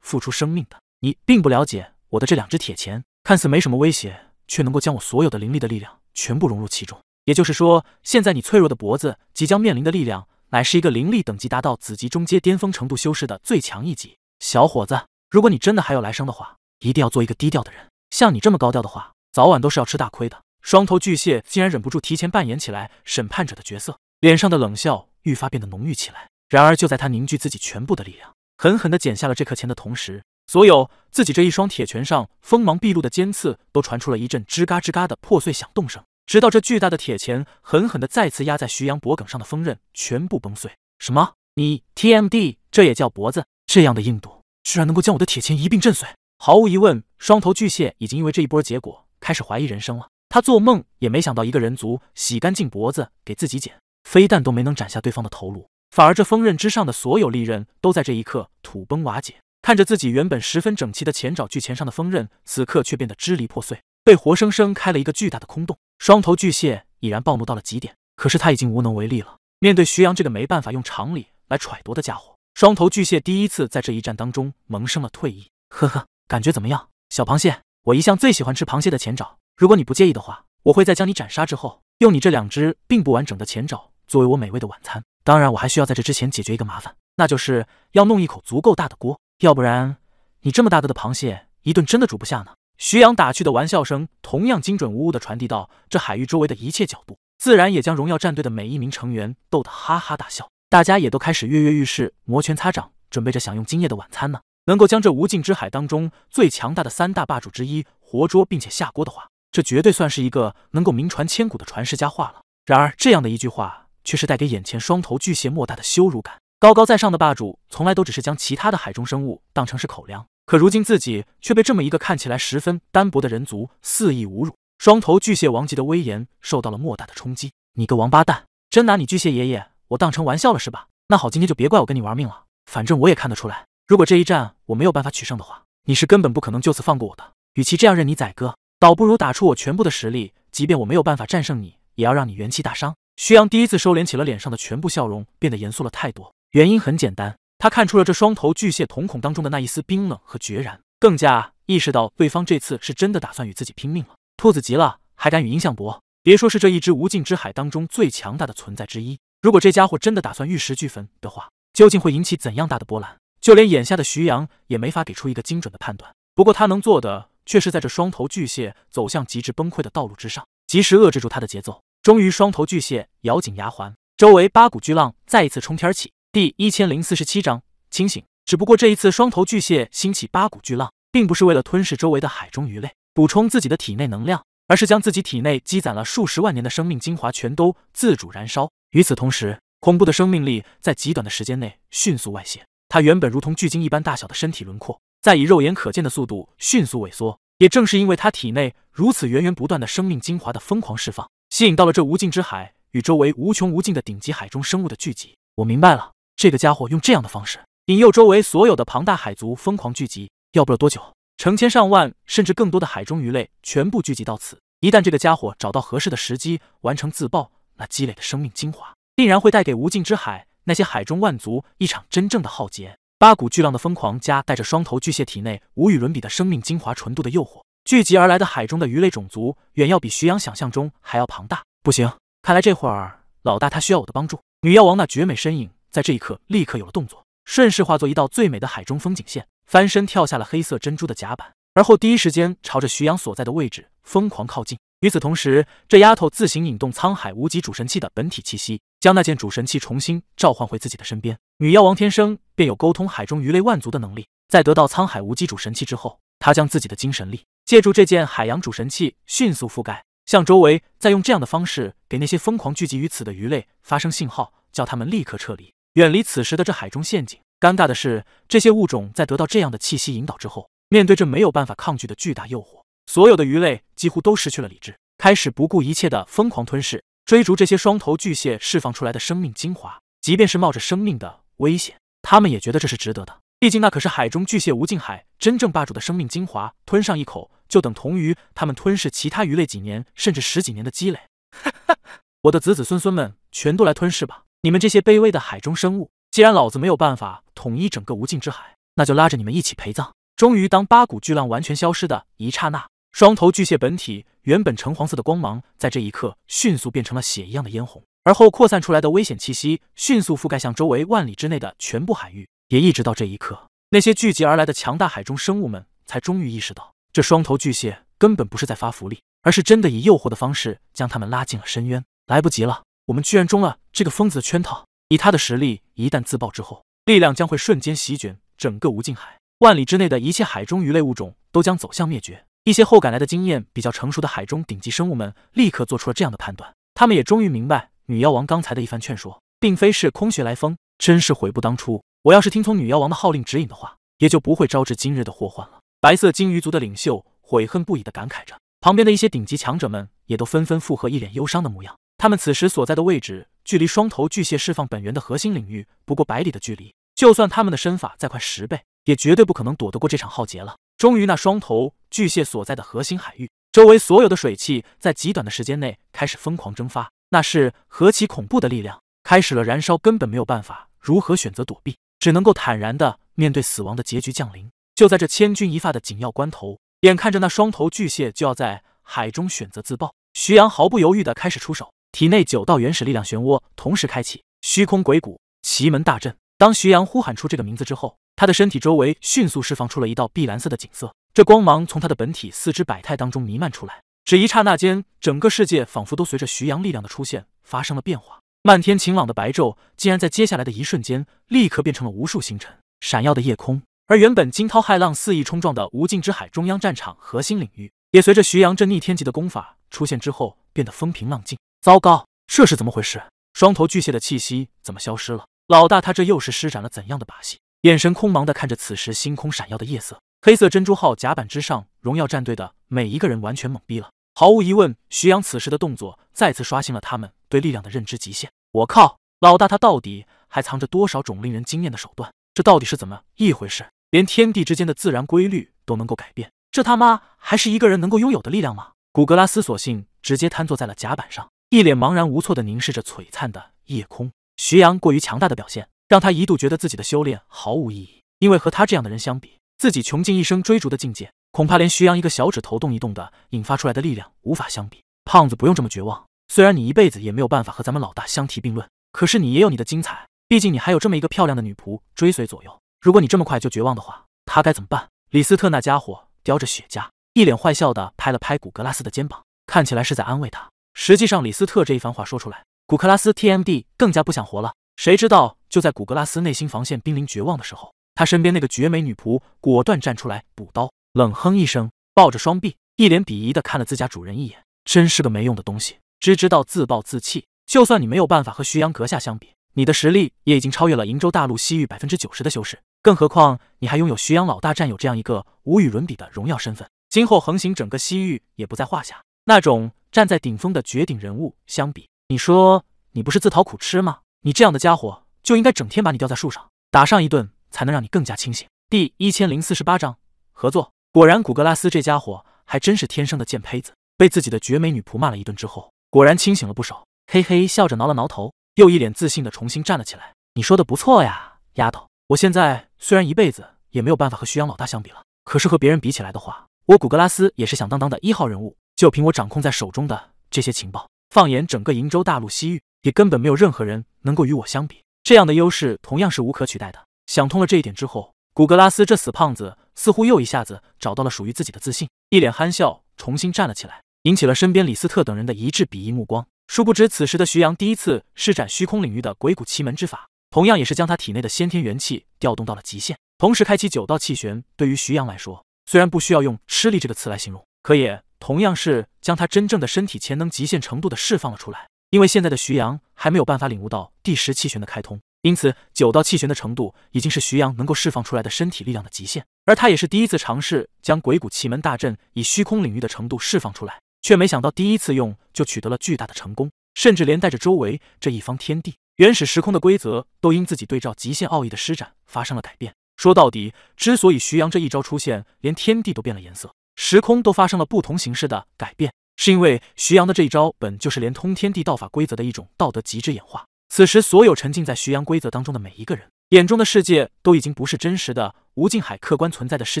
付出生命的。你并不了解我的这两只铁钳，看似没什么威胁，却能够将我所有的灵力的力量全部融入其中。也就是说，现在你脆弱的脖子即将面临的力量。乃是一个灵力等级达到紫级中阶巅峰程度修士的最强一级小伙子。如果你真的还有来生的话，一定要做一个低调的人。像你这么高调的话，早晚都是要吃大亏的。双头巨蟹竟然忍不住提前扮演起来审判者的角色，脸上的冷笑愈发变得浓郁起来。然而，就在他凝聚自己全部的力量，狠狠地剪下了这颗钱的同时，所有自己这一双铁拳上锋芒毕露的尖刺都传出了一阵吱嘎吱嘎的破碎响动声。直到这巨大的铁钳狠狠的再次压在徐阳脖颈上的锋刃全部崩碎。什么？你 TMD 这也叫脖子？这样的硬度，居然能够将我的铁钳一并震碎。毫无疑问，双头巨蟹已经因为这一波结果开始怀疑人生了。他做梦也没想到，一个人族洗干净脖子给自己剪，非但都没能斩下对方的头颅，反而这锋刃之上的所有利刃都在这一刻土崩瓦解。看着自己原本十分整齐的前爪巨钳上的锋刃，此刻却变得支离破碎，被活生生开了一个巨大的空洞。双头巨蟹已然暴怒到了极点，可是他已经无能为力了。面对徐阳这个没办法用常理来揣度的家伙，双头巨蟹第一次在这一战当中萌生了退意。呵呵，感觉怎么样，小螃蟹？我一向最喜欢吃螃蟹的前爪。如果你不介意的话，我会在将你斩杀之后，用你这两只并不完整的前爪作为我美味的晚餐。当然，我还需要在这之前解决一个麻烦，那就是要弄一口足够大的锅，要不然你这么大个的螃蟹一顿真的煮不下呢。徐阳打趣的玩笑声同样精准无误的传递到这海域周围的一切角度，自然也将荣耀战队的每一名成员逗得哈哈大笑。大家也都开始跃跃欲试，摩拳擦掌，准备着享用今夜的晚餐呢。能够将这无尽之海当中最强大的三大霸主之一活捉并且下锅的话。这绝对算是一个能够名传千古的传世佳话了。然而，这样的一句话却是带给眼前双头巨蟹莫大的羞辱感。高高在上的霸主从来都只是将其他的海中生物当成是口粮，可如今自己却被这么一个看起来十分单薄的人族肆意侮辱。双头巨蟹王级的威严受到了莫大的冲击。你个王八蛋，真拿你巨蟹爷爷我当成玩笑了是吧？那好，今天就别怪我跟你玩命了。反正我也看得出来，如果这一战我没有办法取胜的话，你是根本不可能就此放过我的。与其这样任你宰割。倒不如打出我全部的实力，即便我没有办法战胜你，也要让你元气大伤。徐阳第一次收敛起了脸上的全部笑容，变得严肃了太多。原因很简单，他看出了这双头巨蟹瞳孔当中的那一丝冰冷和决然，更加意识到对方这次是真的打算与自己拼命了。兔子急了，还敢与鹰相搏？别说是这一只无尽之海当中最强大的存在之一，如果这家伙真的打算玉石俱焚的话，究竟会引起怎样大的波澜？就连眼下的徐阳也没法给出一个精准的判断。不过他能做的。却是在这双头巨蟹走向极致崩溃的道路之上，及时遏制住他的节奏。终于，双头巨蟹咬紧牙环，周围八股巨浪再一次冲天起。第一千零四十七章清醒。只不过这一次，双头巨蟹兴起八股巨浪，并不是为了吞噬周围的海中鱼类，补充自己的体内能量，而是将自己体内积攒了数十万年的生命精华全都自主燃烧。与此同时，恐怖的生命力在极短的时间内迅速外泄。它原本如同巨鲸一般大小的身体轮廓。在以肉眼可见的速度迅速萎缩，也正是因为它体内如此源源不断的生命精华的疯狂释放，吸引到了这无尽之海与周围无穷无尽的顶级海中生物的聚集。我明白了，这个家伙用这样的方式引诱周围所有的庞大海族疯狂聚集，要不了多久，成千上万甚至更多的海中鱼类全部聚集到此。一旦这个家伙找到合适的时机完成自爆，那积累的生命精华定然会带给无尽之海那些海中万族一场真正的浩劫。八股巨浪的疯狂，加带着双头巨蟹体内无与伦比的生命精华纯度的诱惑，聚集而来的海中的鱼类种族，远要比徐阳想象中还要庞大。不行，看来这会儿老大他需要我的帮助。女妖王那绝美身影，在这一刻立刻有了动作，顺势化作一道最美的海中风景线，翻身跳下了黑色珍珠的甲板，而后第一时间朝着徐阳所在的位置疯狂靠近。与此同时，这丫头自行引动沧海无极主神器的本体气息，将那件主神器重新召唤回自己的身边。女妖王天生便有沟通海中鱼类万族的能力，在得到沧海无极主神器之后，她将自己的精神力借助这件海洋主神器迅速覆盖向周围，再用这样的方式给那些疯狂聚集于此的鱼类发生信号，叫他们立刻撤离，远离此时的这海中陷阱。尴尬的是，这些物种在得到这样的气息引导之后，面对这没有办法抗拒的巨大诱惑。所有的鱼类几乎都失去了理智，开始不顾一切的疯狂吞噬、追逐这些双头巨蟹释放出来的生命精华。即便是冒着生命的危险，他们也觉得这是值得的。毕竟那可是海中巨蟹无尽海真正霸主的生命精华，吞上一口就等同于他们吞噬其他鱼类几年甚至十几年的积累。哈 <laughs> 哈我的子子孙孙们全都来吞噬吧！你们这些卑微的海中生物，既然老子没有办法统一整个无尽之海，那就拉着你们一起陪葬。终于，当八股巨浪完全消失的一刹那。双头巨蟹本体原本橙黄色的光芒，在这一刻迅速变成了血一样的嫣红，而后扩散出来的危险气息迅速覆盖向周围万里之内的全部海域。也一直到这一刻，那些聚集而来的强大海中生物们才终于意识到，这双头巨蟹根本不是在发福利，而是真的以诱惑的方式将他们拉进了深渊。来不及了，我们居然中了这个疯子的圈套！以他的实力，一旦自爆之后，力量将会瞬间席卷整个无尽海，万里之内的一切海中鱼类物种都将走向灭绝。一些后赶来的经验比较成熟的海中顶级生物们立刻做出了这样的判断，他们也终于明白女妖王刚才的一番劝说并非是空穴来风，真是悔不当初。我要是听从女妖王的号令指引的话，也就不会招致今日的祸患了。白色鲸鱼族的领袖悔恨不已的感慨着，旁边的一些顶级强者们也都纷纷附和，一脸忧伤的模样。他们此时所在的位置，距离双头巨蟹释放本源的核心领域不过百里的距离，就算他们的身法再快十倍，也绝对不可能躲得过这场浩劫了。终于，那双头巨蟹所在的核心海域周围所有的水汽在极短的时间内开始疯狂蒸发，那是何其恐怖的力量，开始了燃烧，根本没有办法如何选择躲避，只能够坦然的面对死亡的结局降临。就在这千钧一发的紧要关头，眼看着那双头巨蟹就要在海中选择自爆，徐阳毫不犹豫的开始出手。体内九道原始力量漩涡同时开启，虚空鬼谷奇门大阵。当徐阳呼喊出这个名字之后，他的身体周围迅速释放出了一道碧蓝色的景色，这光芒从他的本体四肢百态当中弥漫出来。只一刹那间，整个世界仿佛都随着徐阳力量的出现发生了变化。漫天晴朗的白昼，竟然在接下来的一瞬间，立刻变成了无数星辰闪耀的夜空。而原本惊涛骇浪肆意冲撞的无尽之海中央战场核心领域，也随着徐阳这逆天级的功法出现之后，变得风平浪静。糟糕，这是怎么回事？双头巨蟹的气息怎么消失了？老大，他这又是施展了怎样的把戏？眼神空茫的看着此时星空闪耀的夜色，黑色珍珠号甲板之上，荣耀战队的每一个人完全懵逼了。毫无疑问，徐阳此时的动作再次刷新了他们对力量的认知极限。我靠，老大他到底还藏着多少种令人惊艳的手段？这到底是怎么一回事？连天地之间的自然规律都能够改变，这他妈还是一个人能够拥有的力量吗？古格拉斯索性直接瘫坐在了甲板上。一脸茫然无措的凝视着璀璨的夜空，徐阳过于强大的表现让他一度觉得自己的修炼毫无意义，因为和他这样的人相比，自己穷尽一生追逐的境界，恐怕连徐阳一个小指头动一动的引发出来的力量无法相比。胖子不用这么绝望，虽然你一辈子也没有办法和咱们老大相提并论，可是你也有你的精彩，毕竟你还有这么一个漂亮的女仆追随左右。如果你这么快就绝望的话，他该怎么办？李斯特那家伙叼着雪茄，一脸坏笑的拍了拍古格拉斯的肩膀，看起来是在安慰他。实际上，李斯特这一番话说出来，古克拉斯 TMD 更加不想活了。谁知道，就在古格拉斯内心防线濒临绝望的时候，他身边那个绝美女仆果断站出来补刀，冷哼一声，抱着双臂，一脸鄙夷的看了自家主人一眼，真是个没用的东西，只知道自暴自弃。就算你没有办法和徐阳阁下相比，你的实力也已经超越了瀛洲大陆西域百分之九十的修士，更何况你还拥有徐阳老大战友这样一个无与伦比的荣耀身份，今后横行整个西域也不在话下。那种。站在顶峰的绝顶人物相比，你说你不是自讨苦吃吗？你这样的家伙就应该整天把你吊在树上打上一顿，才能让你更加清醒。第一千零四十八章合作。果然，古格拉斯这家伙还真是天生的贱胚子。被自己的绝美女仆骂了一顿之后，果然清醒了不少，嘿嘿笑着挠了挠头，又一脸自信的重新站了起来。你说的不错呀，丫头。我现在虽然一辈子也没有办法和徐阳老大相比了，可是和别人比起来的话，我古格拉斯也是响当当的一号人物。就凭我掌控在手中的这些情报，放眼整个瀛洲大陆西域，也根本没有任何人能够与我相比。这样的优势同样是无可取代的。想通了这一点之后，古格拉斯这死胖子似乎又一下子找到了属于自己的自信，一脸憨笑，重新站了起来，引起了身边李斯特等人的一致鄙夷目光。殊不知，此时的徐阳第一次施展虚空领域的鬼谷奇门之法，同样也是将他体内的先天元气调动到了极限，同时开启九道气旋。对于徐阳来说，虽然不需要用吃力这个词来形容，可也。同样是将他真正的身体潜能极限程度的释放了出来，因为现在的徐阳还没有办法领悟到第十气旋的开通，因此九道气旋的程度已经是徐阳能够释放出来的身体力量的极限。而他也是第一次尝试将鬼谷奇门大阵以虚空领域的程度释放出来，却没想到第一次用就取得了巨大的成功，甚至连带着周围这一方天地、原始时空的规则都因自己对照极限奥义的施展发生了改变。说到底，之所以徐阳这一招出现，连天地都变了颜色。时空都发生了不同形式的改变，是因为徐阳的这一招本就是连通天地道法规则的一种道德极致演化。此时，所有沉浸在徐阳规则当中的每一个人眼中的世界，都已经不是真实的无尽海客观存在的世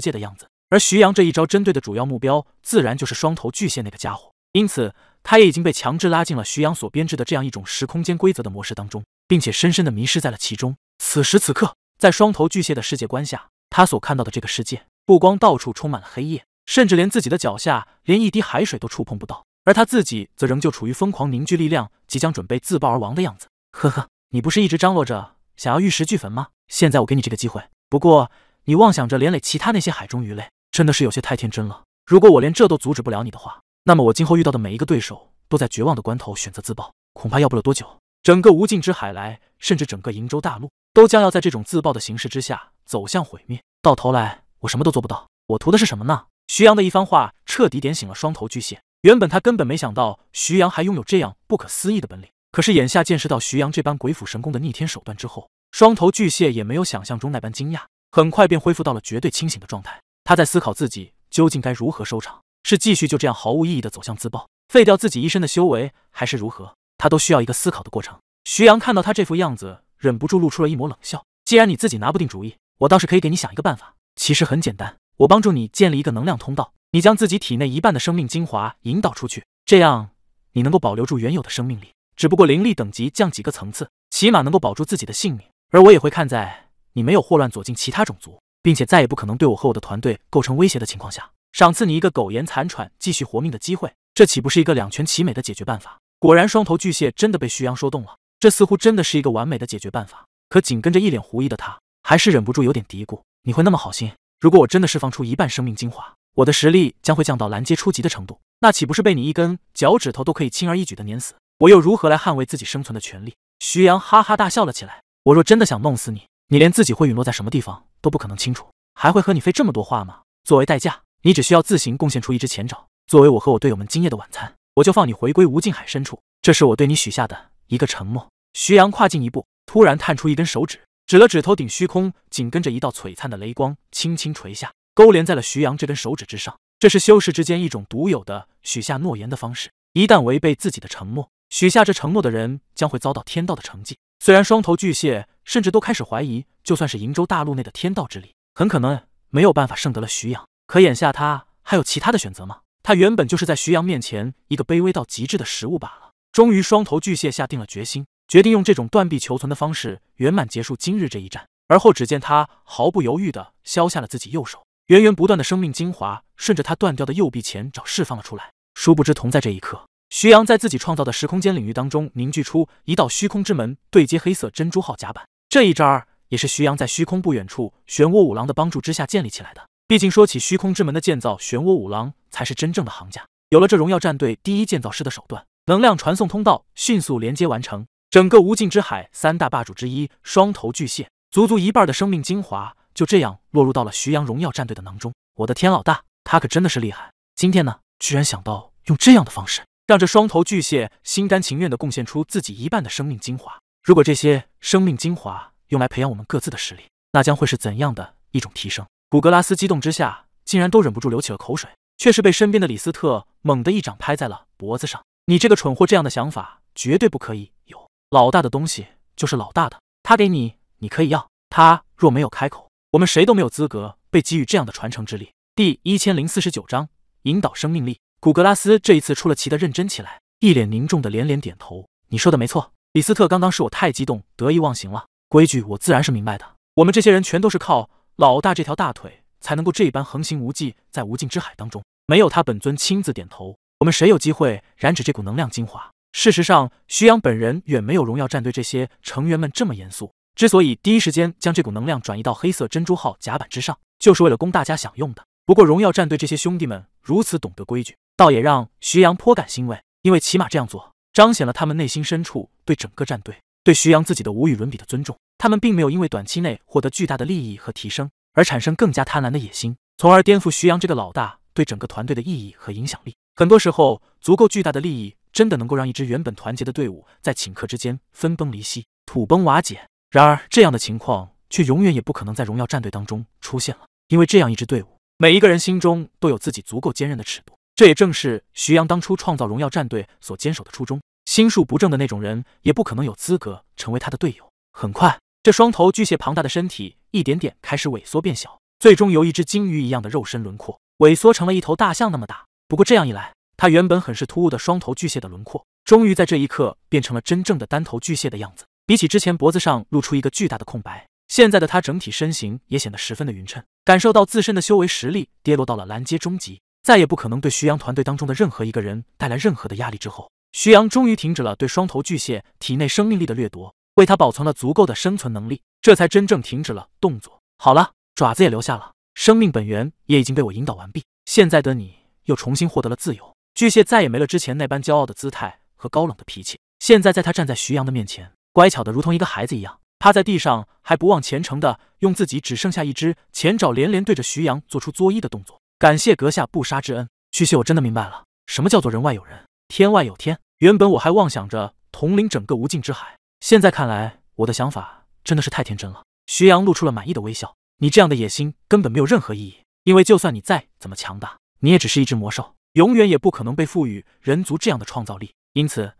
界的样子。而徐阳这一招针对的主要目标，自然就是双头巨蟹那个家伙。因此，他也已经被强制拉进了徐阳所编制的这样一种时空间规则的模式当中，并且深深的迷失在了其中。此时此刻，在双头巨蟹的世界观下，他所看到的这个世界，不光到处充满了黑夜。甚至连自己的脚下连一滴海水都触碰不到，而他自己则仍旧处于疯狂凝聚力量，即将准备自爆而亡的样子。呵呵，你不是一直张罗着想要玉石俱焚吗？现在我给你这个机会。不过你妄想着连累其他那些海中鱼类，真的是有些太天真了。如果我连这都阻止不了你的话，那么我今后遇到的每一个对手都在绝望的关头选择自爆，恐怕要不了多久，整个无尽之海来，甚至整个瀛洲大陆都将要在这种自爆的形势之下走向毁灭。到头来，我什么都做不到。我图的是什么呢？徐阳的一番话彻底点醒了双头巨蟹。原本他根本没想到徐阳还拥有这样不可思议的本领，可是眼下见识到徐阳这般鬼斧神工的逆天手段之后，双头巨蟹也没有想象中那般惊讶，很快便恢复到了绝对清醒的状态。他在思考自己究竟该如何收场，是继续就这样毫无意义的走向自爆，废掉自己一身的修为，还是如何？他都需要一个思考的过程。徐阳看到他这副样子，忍不住露出了一抹冷笑。既然你自己拿不定主意，我倒是可以给你想一个办法。其实很简单，我帮助你建立一个能量通道。你将自己体内一半的生命精华引导出去，这样你能够保留住原有的生命力，只不过灵力等级降几个层次，起码能够保住自己的性命。而我也会看在你没有祸乱左近其他种族，并且再也不可能对我和我的团队构成威胁的情况下，赏赐你一个苟延残喘、继续活命的机会。这岂不是一个两全其美的解决办法？果然，双头巨蟹真的被徐阳说动了，这似乎真的是一个完美的解决办法。可紧跟着一脸狐疑的他，还是忍不住有点嘀咕：“你会那么好心？如果我真的释放出一半生命精华？”我的实力将会降到蓝阶初级的程度，那岂不是被你一根脚趾头都可以轻而易举的碾死？我又如何来捍卫自己生存的权利？徐阳哈哈大笑了起来。我若真的想弄死你，你连自己会陨落在什么地方都不可能清楚，还会和你费这么多话吗？作为代价，你只需要自行贡献出一只前爪，作为我和我队友们今夜的晚餐，我就放你回归无尽海深处。这是我对你许下的一个承诺。徐阳跨进一步，突然探出一根手指，指了指头顶虚空，紧跟着一道璀璨的雷光轻轻垂下。勾连在了徐阳这根手指之上，这是修士之间一种独有的许下诺言的方式。一旦违背自己的承诺，许下这承诺的人将会遭到天道的惩戒。虽然双头巨蟹甚至都开始怀疑，就算是瀛洲大陆内的天道之力，很可能没有办法胜得了徐阳。可眼下他还有其他的选择吗？他原本就是在徐阳面前一个卑微到极致的食物罢了。终于，双头巨蟹下定了决心，决定用这种断臂求存的方式圆满结束今日这一战。而后，只见他毫不犹豫地削下了自己右手。源源不断的生命精华顺着他断掉的右臂前爪释放了出来。殊不知，同在这一刻，徐阳在自己创造的时空间领域当中凝聚出一道虚空之门，对接黑色珍珠号甲板。这一招也是徐阳在虚空不远处漩涡五郎的帮助之下建立起来的。毕竟说起虚空之门的建造，漩涡五郎才是真正的行家。有了这荣耀战队第一建造师的手段，能量传送通道迅速连接完成。整个无尽之海三大霸主之一双头巨蟹，足足一半的生命精华。就这样落入到了徐阳荣耀战队的囊中。我的天，老大，他可真的是厉害！今天呢，居然想到用这样的方式，让这双头巨蟹心甘情愿地贡献出自己一半的生命精华。如果这些生命精华用来培养我们各自的实力，那将会是怎样的一种提升？古格拉斯激动之下，竟然都忍不住流起了口水，却是被身边的李斯特猛地一掌拍在了脖子上。你这个蠢货，这样的想法绝对不可以有！老大的东西就是老大的，他给你，你可以要；他若没有开口。我们谁都没有资格被给予这样的传承之力。第一千零四十九章引导生命力。古格拉斯这一次出了奇的认真起来，一脸凝重的连连点头。你说的没错，李斯特，刚刚是我太激动，得意忘形了。规矩我自然是明白的。我们这些人全都是靠老大这条大腿才能够这般横行无忌在无尽之海当中。没有他本尊亲自点头，我们谁有机会染指这股能量精华？事实上，徐阳本人远没有荣耀战队这些成员们这么严肃。之所以第一时间将这股能量转移到黑色珍珠号甲板之上，就是为了供大家享用的。不过荣耀战队这些兄弟们如此懂得规矩，倒也让徐阳颇感欣慰，因为起码这样做彰显了他们内心深处对整个战队、对徐阳自己的无与伦比的尊重。他们并没有因为短期内获得巨大的利益和提升而产生更加贪婪的野心，从而颠覆徐阳这个老大对整个团队的意义和影响力。很多时候，足够巨大的利益真的能够让一支原本团结的队伍在顷刻之间分崩离析、土崩瓦解。然而，这样的情况却永远也不可能在荣耀战队当中出现了，因为这样一支队伍，每一个人心中都有自己足够坚韧的尺度。这也正是徐阳当初创造荣耀战队所坚守的初衷。心术不正的那种人，也不可能有资格成为他的队友。很快，这双头巨蟹庞大的身体一点点开始萎缩变小，最终由一只鲸鱼一样的肉身轮廓萎缩成了一头大象那么大。不过这样一来，他原本很是突兀的双头巨蟹的轮廓，终于在这一刻变成了真正的单头巨蟹的样子。比起之前脖子上露出一个巨大的空白，现在的他整体身形也显得十分的匀称。感受到自身的修为实力跌落到了蓝阶中级，再也不可能对徐阳团队当中的任何一个人带来任何的压力之后，徐阳终于停止了对双头巨蟹体内生命力的掠夺，为他保存了足够的生存能力，这才真正停止了动作。好了，爪子也留下了，生命本源也已经被我引导完毕，现在的你又重新获得了自由。巨蟹再也没了之前那般骄傲的姿态和高冷的脾气，现在在他站在徐阳的面前。乖巧的如同一个孩子一样，趴在地上还不忘虔诚的用自己只剩下一只前爪连连对着徐阳做出作揖的动作，感谢阁下不杀之恩。巨蟹，我真的明白了，什么叫做人外有人，天外有天。原本我还妄想着统领整个无尽之海，现在看来，我的想法真的是太天真了。徐阳露出了满意的微笑。你这样的野心根本没有任何意义，因为就算你再怎么强大，你也只是一只魔兽，永远也不可能被赋予人族这样的创造力。因此，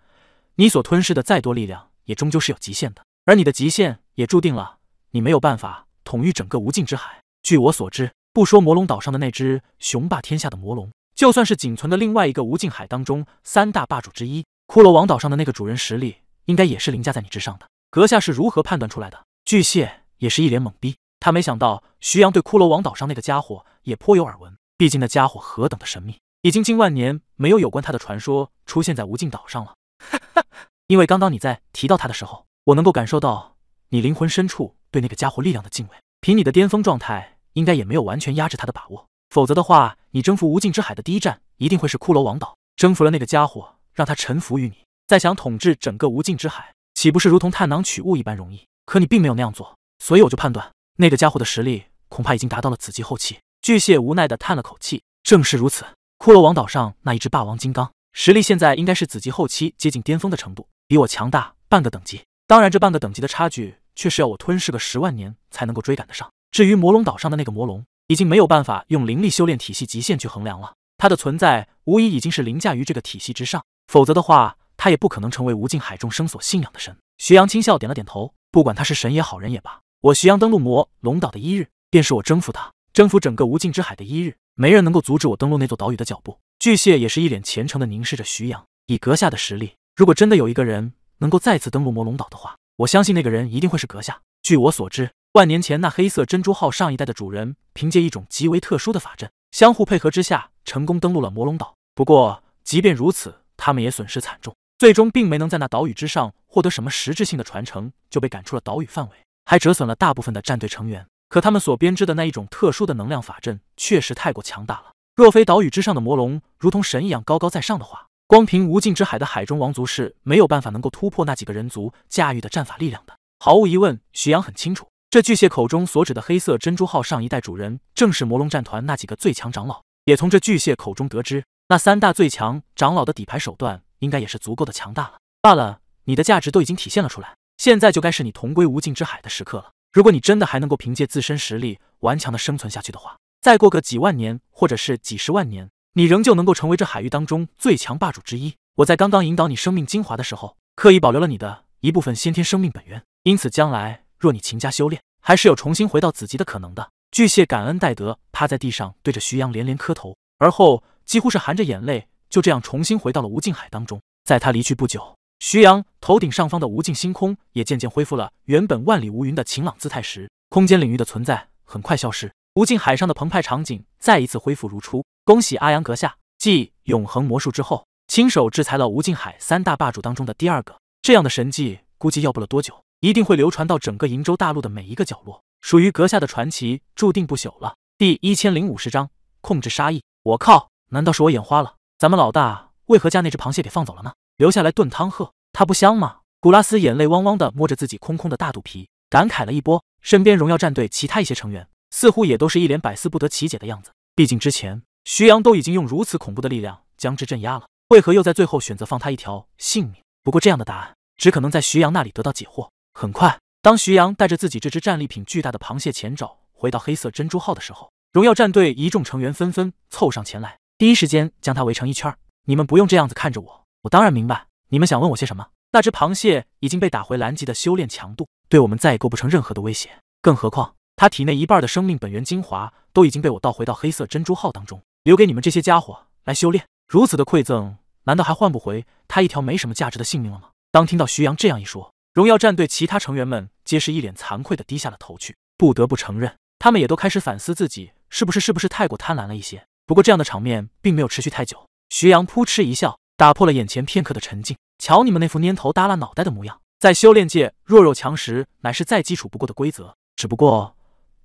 你所吞噬的再多力量，也终究是有极限的。而你的极限也注定了你没有办法统御整个无尽之海。据我所知，不说魔龙岛上的那只雄霸天下的魔龙，就算是仅存的另外一个无尽海当中三大霸主之一骷髅王岛上的那个主人，实力应该也是凌驾在你之上的。阁下是如何判断出来的？巨蟹也是一脸懵逼。他没想到徐阳对骷髅王岛上那个家伙也颇有耳闻，毕竟那家伙何等的神秘，已经近万年没有有关他的传说出现在无尽岛上了。哈 <laughs> 哈因为刚刚你在提到他的时候，我能够感受到你灵魂深处对那个家伙力量的敬畏。凭你的巅峰状态，应该也没有完全压制他的把握，否则的话，你征服无尽之海的第一站一定会是骷髅王岛。征服了那个家伙，让他臣服于你，再想统治整个无尽之海，岂不是如同探囊取物一般容易？可你并没有那样做，所以我就判断。那个家伙的实力恐怕已经达到了紫级后期。巨蟹无奈的叹了口气。正是如此，骷髅王岛上那一只霸王金刚实力现在应该是紫级后期，接近巅峰的程度，比我强大半个等级。当然，这半个等级的差距，却是要我吞噬个十万年才能够追赶得上。至于魔龙岛上的那个魔龙，已经没有办法用灵力修炼体系极限去衡量了。它的存在无疑已经是凌驾于这个体系之上，否则的话，它也不可能成为无尽海众生所信仰的神。徐阳轻笑点了点头，不管他是神也好，人也罢。我徐阳登陆魔龙岛的一日，便是我征服他、征服整个无尽之海的一日。没人能够阻止我登陆那座岛屿的脚步。巨蟹也是一脸虔诚的凝视着徐阳。以阁下的实力，如果真的有一个人能够再次登陆魔龙岛的话，我相信那个人一定会是阁下。据我所知，万年前那黑色珍珠号上一代的主人，凭借一种极为特殊的法阵，相互配合之下，成功登陆了魔龙岛。不过，即便如此，他们也损失惨重，最终并没能在那岛屿之上获得什么实质性的传承，就被赶出了岛屿范围。还折损了大部分的战队成员，可他们所编织的那一种特殊的能量法阵确实太过强大了。若非岛屿之上的魔龙如同神一样高高在上的话，光凭无尽之海的海中王族是没有办法能够突破那几个人族驾驭的战法力量的。毫无疑问，徐阳很清楚，这巨蟹口中所指的黑色珍珠号上一代主人正是魔龙战团那几个最强长老，也从这巨蟹口中得知，那三大最强长老的底牌手段应该也是足够的强大了。罢了，你的价值都已经体现了出来。现在就该是你同归无尽之海的时刻了。如果你真的还能够凭借自身实力顽强的生存下去的话，再过个几万年或者是几十万年，你仍旧能够成为这海域当中最强霸主之一。我在刚刚引导你生命精华的时候，刻意保留了你的一部分先天生命本源，因此将来若你勤加修炼，还是有重新回到子级的可能的。巨蟹感恩戴德，趴在地上对着徐阳连连磕头，而后几乎是含着眼泪，就这样重新回到了无尽海当中。在他离去不久。徐阳头顶上方的无尽星空也渐渐恢复了原本万里无云的晴朗姿态时，空间领域的存在很快消失，无尽海上的澎湃场景再一次恢复如初。恭喜阿阳阁下，继永恒魔术之后，亲手制裁了无尽海三大霸主当中的第二个。这样的神迹，估计要不了多久，一定会流传到整个瀛洲大陆的每一个角落。属于阁下的传奇注定不朽了。第一千零五十章控制杀意。我靠，难道是我眼花了？咱们老大为何将那只螃蟹给放走了呢？留下来炖汤喝，它不香吗？古拉斯眼泪汪汪的摸着自己空空的大肚皮，感慨了一波。身边荣耀战队其他一些成员似乎也都是一脸百思不得其解的样子。毕竟之前徐阳都已经用如此恐怖的力量将之镇压了，为何又在最后选择放他一条性命？不过这样的答案只可能在徐阳那里得到解惑。很快，当徐阳带着自己这只战利品巨大的螃蟹前爪回到黑色珍珠号的时候，荣耀战队一众成员纷纷凑上前来，第一时间将他围成一圈。你们不用这样子看着我。我当然明白你们想问我些什么。那只螃蟹已经被打回蓝级的修炼强度，对我们再也构不成任何的威胁。更何况，它体内一半的生命本源精华都已经被我倒回到黑色珍珠号当中，留给你们这些家伙来修炼。如此的馈赠，难道还换不回他一条没什么价值的性命了吗？当听到徐阳这样一说，荣耀战队其他成员们皆是一脸惭愧的低下了头去。不得不承认，他们也都开始反思自己是不是是不是太过贪婪了一些。不过这样的场面并没有持续太久。徐阳扑哧一笑。打破了眼前片刻的沉静。瞧你们那副蔫头耷拉脑袋的模样，在修炼界，弱肉强食乃是再基础不过的规则。只不过，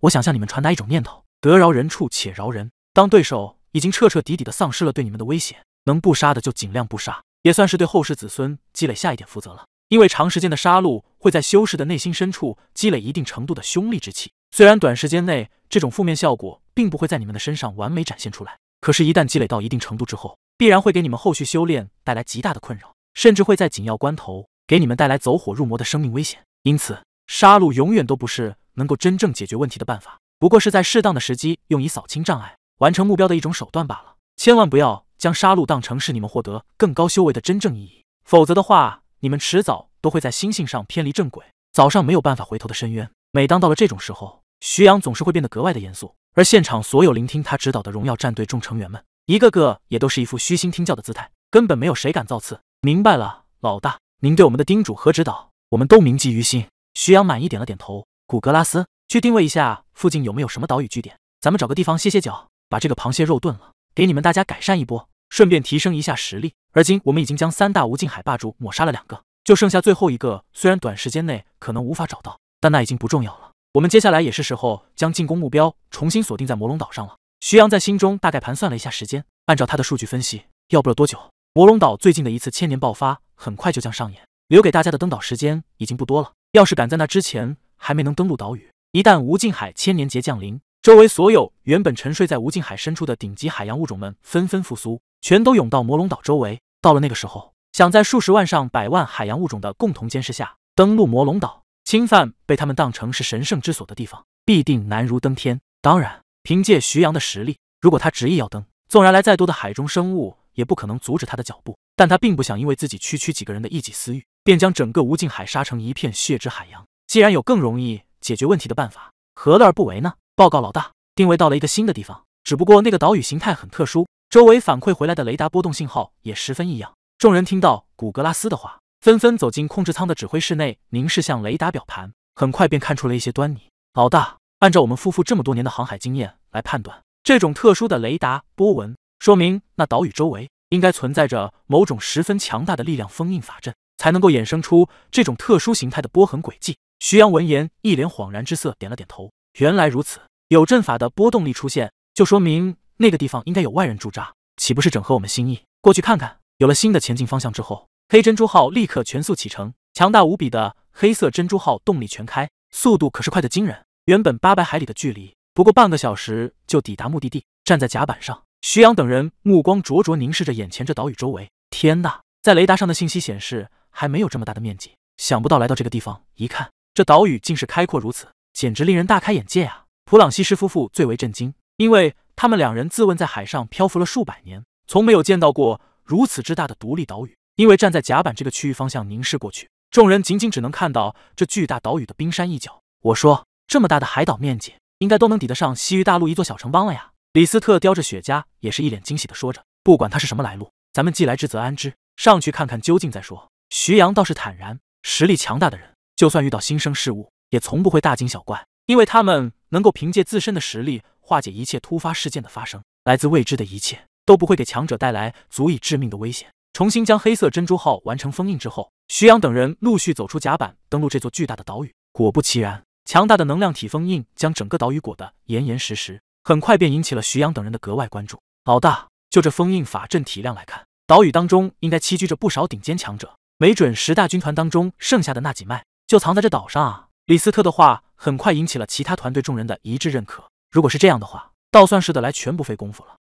我想向你们传达一种念头：得饶人处且饶人。当对手已经彻彻底底的丧失了对你们的威胁，能不杀的就尽量不杀，也算是对后世子孙积累下一点福泽了。因为长时间的杀戮会在修士的内心深处积累一定程度的凶戾之气。虽然短时间内这种负面效果并不会在你们的身上完美展现出来，可是，一旦积累到一定程度之后，必然会给你们后续修炼带来极大的困扰，甚至会在紧要关头给你们带来走火入魔的生命危险。因此，杀戮永远都不是能够真正解决问题的办法，不过是在适当的时机用以扫清障碍、完成目标的一种手段罢了。千万不要将杀戮当成是你们获得更高修为的真正意义，否则的话。你们迟早都会在心性上偏离正轨，早上没有办法回头的深渊。每当到了这种时候，徐阳总是会变得格外的严肃，而现场所有聆听他指导的荣耀战队众成员们，一个个也都是一副虚心听教的姿态，根本没有谁敢造次。明白了，老大，您对我们的叮嘱和指导，我们都铭记于心。徐阳满意点了点头。古格拉斯，去定位一下附近有没有什么岛屿据点，咱们找个地方歇歇脚，把这个螃蟹肉炖了，给你们大家改善一波。顺便提升一下实力。而今我们已经将三大无尽海霸主抹杀了两个，就剩下最后一个。虽然短时间内可能无法找到，但那已经不重要了。我们接下来也是时候将进攻目标重新锁定在魔龙岛上了。徐阳在心中大概盘算了一下时间，按照他的数据分析，要不了多久，魔龙岛最近的一次千年爆发很快就将上演。留给大家的登岛时间已经不多了。要是赶在那之前还没能登陆岛屿，一旦无尽海千年劫降临，周围所有原本沉睡在无尽海深处的顶级海洋物种们纷纷复苏。全都涌到魔龙岛周围。到了那个时候，想在数十万上百万海洋物种的共同监视下登陆魔龙岛，侵犯被他们当成是神圣之所的地方，必定难如登天。当然，凭借徐阳的实力，如果他执意要登，纵然来再多的海中生物，也不可能阻止他的脚步。但他并不想因为自己区区几个人的一己私欲，便将整个无尽海杀成一片血之海洋。既然有更容易解决问题的办法，何乐而不为呢？报告老大，定位到了一个新的地方，只不过那个岛屿形态很特殊。周围反馈回来的雷达波动信号也十分异样。众人听到古格拉斯的话，纷纷走进控制舱的指挥室内，凝视向雷达表盘，很快便看出了一些端倪。老大，按照我们夫妇这么多年的航海经验来判断，这种特殊的雷达波纹，说明那岛屿周围应该存在着某种十分强大的力量封印法阵，才能够衍生出这种特殊形态的波痕轨迹。徐阳闻言，一脸恍然之色，点了点头。原来如此，有阵法的波动力出现，就说明。那个地方应该有外人驻扎，岂不是整合我们心意？过去看看。有了新的前进方向之后，黑珍珠号立刻全速启程。强大无比的黑色珍珠号动力全开，速度可是快得惊人。原本八百海里的距离，不过半个小时就抵达目的地。站在甲板上，徐阳等人目光灼灼凝视着眼前这岛屿周围。天呐，在雷达上的信息显示，还没有这么大的面积。想不到来到这个地方一看，这岛屿竟是开阔如此，简直令人大开眼界啊！普朗西斯夫妇最为震惊，因为。他们两人自问，在海上漂浮了数百年，从没有见到过如此之大的独立岛屿。因为站在甲板这个区域方向凝视过去，众人仅仅只能看到这巨大岛屿的冰山一角。我说，这么大的海岛面积，应该都能抵得上西域大陆一座小城邦了呀！李斯特叼着雪茄，也是一脸惊喜的说着。不管他是什么来路，咱们既来之则安之，上去看看究竟再说。徐阳倒是坦然，实力强大的人，就算遇到新生事物，也从不会大惊小怪，因为他们能够凭借自身的实力。化解一切突发事件的发生，来自未知的一切都不会给强者带来足以致命的危险。重新将黑色珍珠号完成封印之后，徐阳等人陆续走出甲板，登陆这座巨大的岛屿。果不其然，强大的能量体封印将整个岛屿裹得严严实实，很快便引起了徐阳等人的格外关注。老大，就这封印法阵体量来看，岛屿当中应该栖居着不少顶尖强者，没准十大军团当中剩下的那几脉就藏在这岛上啊！李斯特的话很快引起了其他团队众人的一致认可。如果是这样的话，倒算是得来全不费功夫了。